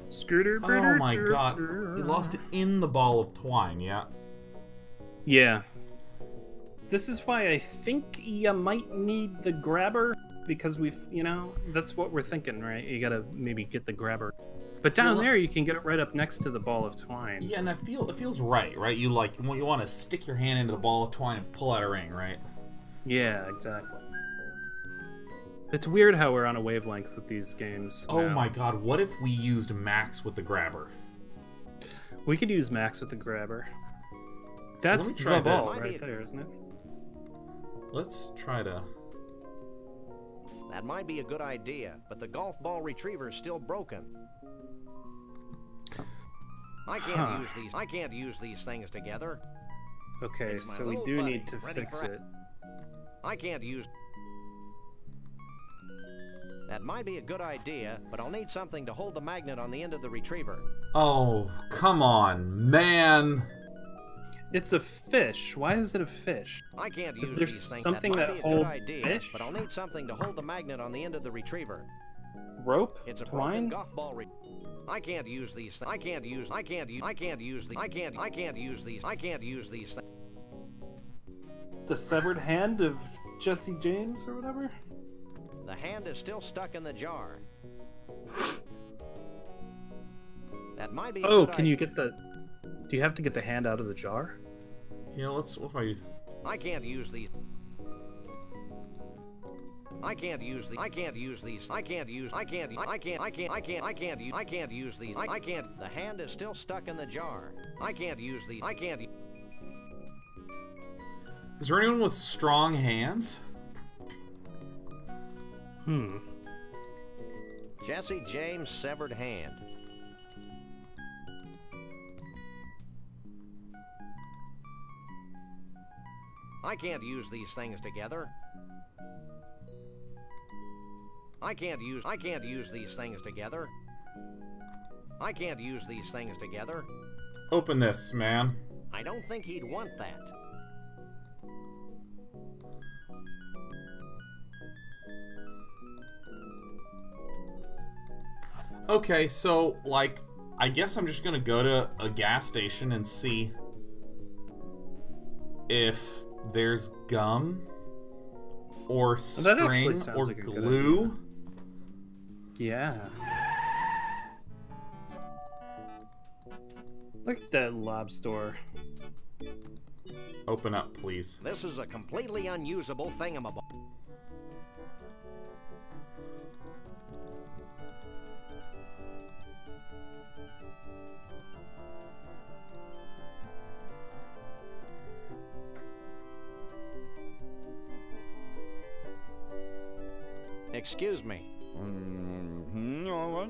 Scooter. Oh my god. He lost it in the ball of twine, yeah? Yeah. This is why I think you might need the grabber because we've, you know, that's what we're thinking, right? You gotta maybe get the grabber. But down Well, there, you can get it right up next to the ball of twine. Yeah, and that feel it feels right, right? You like you want to stick your hand into the ball of twine and pull out a ring, right? Yeah, exactly. It's weird how we're on a wavelength with these games. Oh now. my god, what if we used Max with the grabber? We could use Max with the grabber. That's me try the ball this. right there, isn't it? Let's try to That might be a good idea, but the golf ball retriever's still broken. I can't Huh. use these. I can't use these things together. Okay, so we do need to ready fix for- it. I can't use. That might be a good idea, but I'll need something to hold the magnet on the end of the retriever. Oh, come on, man. It's a fish. Why is it a fish? I can't use there these things. something that, that holds idea, fish? but I'll need something to hold the magnet on the end of the retriever. Rope? It's a Twine? golf ball. Re- I can't use these. Th- I can't use. I can't use. I can't use these. I can't. I can't use these. I can't use these. Th- The severed hand of Jesse James or whatever? the hand is still stuck in the jar. That might be. Oh, good can you get the. Do you have to get the hand out of the jar? Yeah, let's. What if I? I can't use these. I can't use these. I can't use these. I can't use. I can't. I can't. I can't. I can't. I can't. I can't use these. I, I can't. The hand is still stuck in the jar. I can't use these. I can't. U- Is there anyone with strong hands? Hmm. Jesse James' severed hand. I can't use these things together. I can't use I can't use these things together. I can't use these things together. Open this, man. I don't think he'd want that. Okay, so, like, I guess I'm just gonna go to a gas station and see if there's gum or string sounds or like glue. Yeah. Look at that lob store. Open up, please. This is a completely unusable thingamabob. Excuse me. Mm-hmm.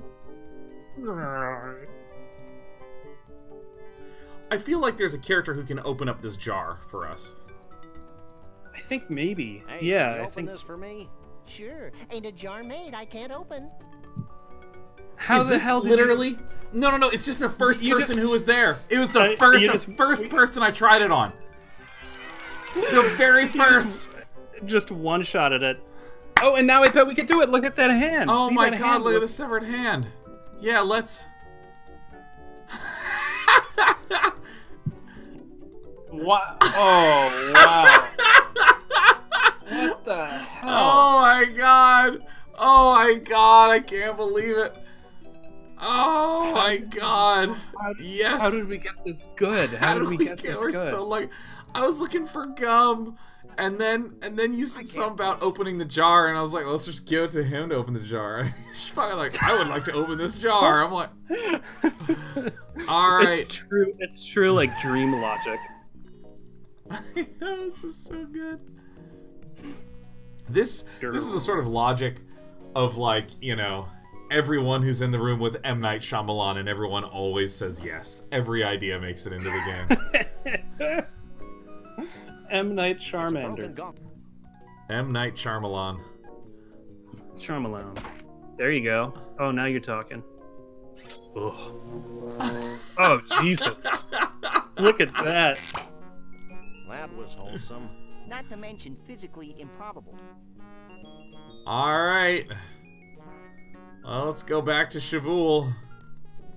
I feel like there's a character who can open up this jar for us. I think maybe. Hey, yeah, can you I open think. this for me? Sure, ain't a jar made I can't open. How Is the this hell did literally? You... No, no, no. It's just the first You person just- who was there. It was the Uh, first, the just- first person I tried it on. The [LAUGHS] very first. just, just one shot at it. Oh, and now I bet we could do it. Look at that hand. Oh See my god! hand? Look at the severed hand. Yeah, let's. What? Oh wow! what the hell? Oh my god! Oh my god! I can't believe it. Oh my god! How- Yes. How did we get this good? How, did we get, this We're good? so lucky. I was looking for gum, and then and then you said something about opening the jar, and I was like, let's just give it to him to open the jar. [LAUGHS] She's probably like, I would like to open this jar. I'm like, [LAUGHS] all right. It's true. It's true. Like dream logic. I [LAUGHS] know this is so good. This this is the sort of logic of like you know everyone who's in the room with M Night Shyamalan and everyone always says yes. Every idea makes it into the game. M Night Charmander. M Night Shyamalan. Charmalone. There you go. Oh, now you're talking. Ugh. Oh Jesus! Look at that. That was wholesome. Not to mention physically improbable. All right. Well, let's go back to Shuv-Oohl.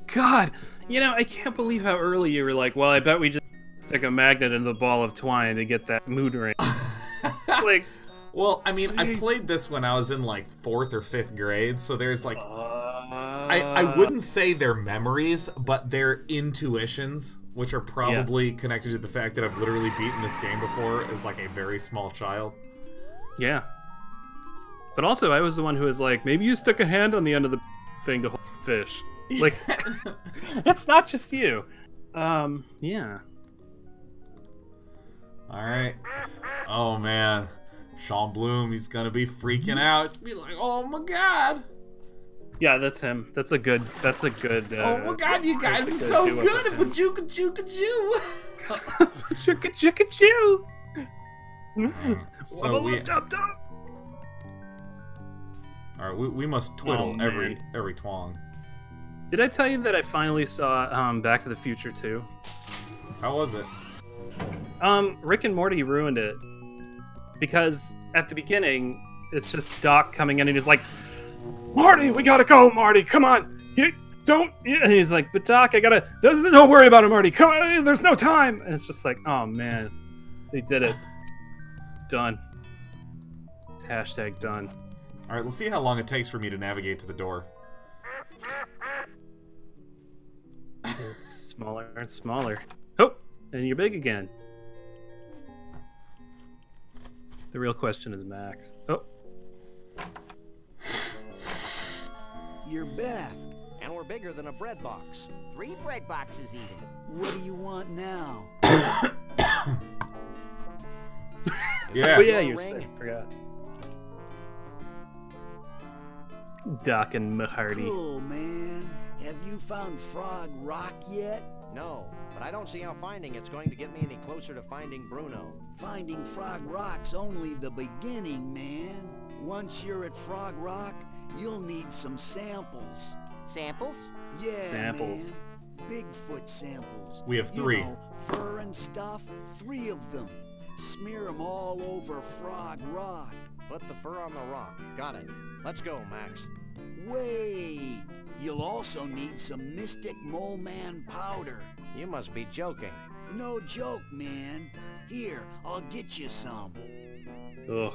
God, you know I can't believe how early you were like. Well, I bet we just stick a magnet in the ball of twine to get that mood ring. [LAUGHS] like, Well, I mean, I played this when I was in like fourth or fifth grade, so there's like uh, I, I wouldn't say they're memories, but they're intuitions, which are probably connected to the fact that I've literally beaten this game before as like a very small child. Yeah. But also, I was the one who was like, maybe you stuck a hand on the end of the thing to hold the fish. Like, [LAUGHS] [LAUGHS] it's not just you. Um, yeah. All right. Oh man, Sean Bloom, he's gonna be freaking out. Be like, oh my god, Yeah, that's him. That's a good. That's a good. Uh, oh my god, you guys are so good at. Bajuka Juka Jew. Chicka chicka chew. So we, all right, we, we must twiddle Oh, every every twang. Did I tell you that I finally saw um, Back to the Future 2? How was it? Um, Rick and Morty ruined it because at the beginning it's just Doc coming in and he's like, "Marty, we gotta go, Marty. Come on, you don't." And he's like, "But Doc, I gotta. Don't worry about it, Marty. Come on, there's no time." And it's just like, "Oh man, they did it. Done. Hashtag done." All right, let's see how long it takes for me to navigate to the door. It's smaller and smaller. And you're big again. The real question is Max. Oh, You're back. And we're bigger than a bread box. Three bread boxes even. What do you want now? [COUGHS] Yeah. oh yeah, you're ring. sick. Forgot. Doc and Mahardy. Cool, man. Have you found Frog Rock yet? No, but I don't see how finding it's going to get me any closer to finding Bruno. Finding Frog Rock's only the beginning, man. Once you're at Frog Rock, you'll need some samples. Samples? Yeah, Samples. man. Bigfoot samples. We have You three. know, fur and stuff. Three of them. Smear them all over Frog Rock. Put the fur on the rock. Got it. Let's go, Max. Wait. You'll also need some Mystic Mole Man powder. You must be joking. No joke, man. Here, I'll get you some. Ugh.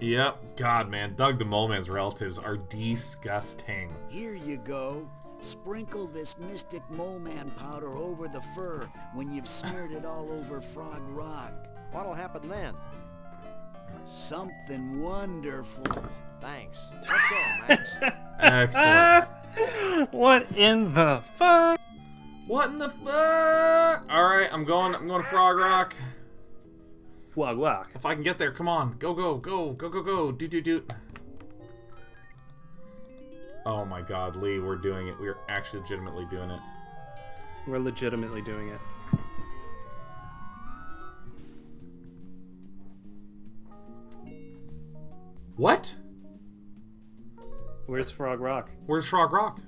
Yep. God, man. Doug the Mole Man's relatives are disgusting. Here you go. Sprinkle this Mystic Mole Man powder over the fur when you've smeared it all over Frog Rock. What'll happen then? Something wonderful. Thanks. Let's go, Max. [LAUGHS] Excellent. [LAUGHS] what in the fuck? What in the fuck? All right, I'm going. I'm going to Frog Rock. Wog wog. If I can get there, come on. Go, go, go, go, go, go. Do, do, do. Oh my God, Lee, we're doing it. We're actually legitimately doing it. We're legitimately doing it. What? Where's Frog Rock? Where's Frog Rock?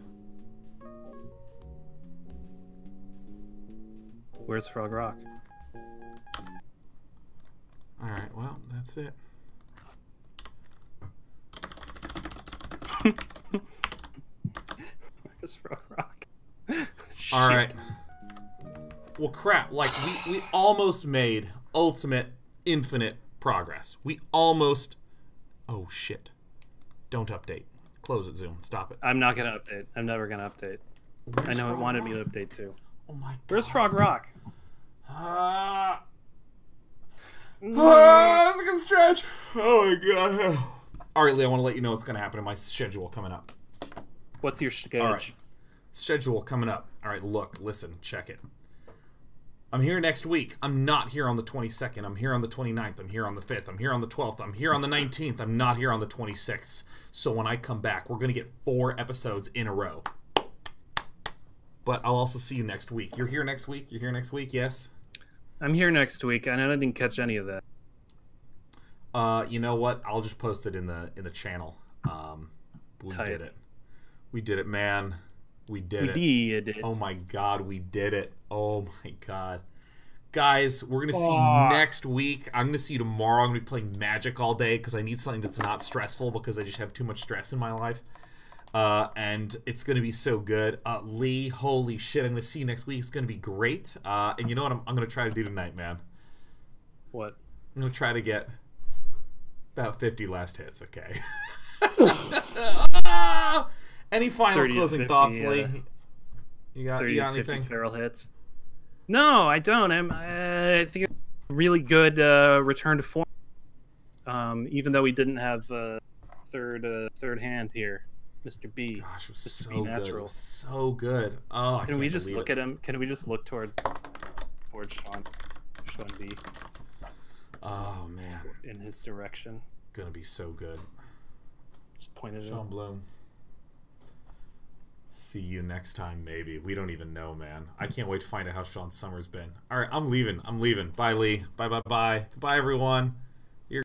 Where's Frog Rock? All right, well, that's it. [LAUGHS] Where's Frog Rock? [LAUGHS] Alright. Well, crap. Like we we almost made ultimate infinite progress. We almost. Oh shit! Don't update. Close it. Zoom. Stop it. I'm not gonna update. I'm never gonna update. Where's I know it wanted me to update too. Oh my. Where's God. Frog Rock? Ah. Ah, that's a good stretch. Oh my god. All right, Lee. I want to let you know what's going to happen in my schedule coming up. What's your schedule? All right. Schedule coming up. All right, look, listen, check it. I'm here next week. I'm not here on the 22nd. I'm here on the 29th. I'm here on the 5th. I'm here on the 12th. I'm here on the 19th. I'm not here on the 26th. So when I come back, we're going to get four episodes in a row. But I'll also see you next week. You're here next week? You're here next week? Yes? I'm here next week. I know I didn't catch any of that. Uh, you know what? I'll just post it in the in the channel. Um, we Tight. did it. We did it, man. We did We it. did. Oh my god, we did it. Oh my god. Guys, we're gonna see you next week. I'm gonna see you tomorrow. I'm gonna be playing Magic all day because I need something that's not stressful because I just have too much stress in my life. Uh, and it's gonna be so good. Uh, Lee, holy shit! I'm gonna see you next week. It's gonna be great. Uh, and you know what? I'm, I'm gonna try to do tonight, man. What? I'm gonna try to get about 50 last hits. Okay. [LAUGHS] Any final closing 50, thoughts, Lee? You got, 30 you got to 50 anything? feral hits. No, I don't. I'm, I think it's a really good uh, return to form. Um, even though we didn't have uh, third uh, third hand here, Mr. B. Gosh, it was Mr. so B good. Natural. was so good. Oh, Can we just look it. at him? Can we just look toward toward Sean, Sean B. Oh man, in his direction? gonna be so good. Just pointed at Sean. Bloom. See you next time, maybe. We don't even know, man. I can't wait to find out how Sean Summers been. All right, I'm leaving. I'm leaving. Bye, Lee. Bye, bye, bye. Goodbye, everyone.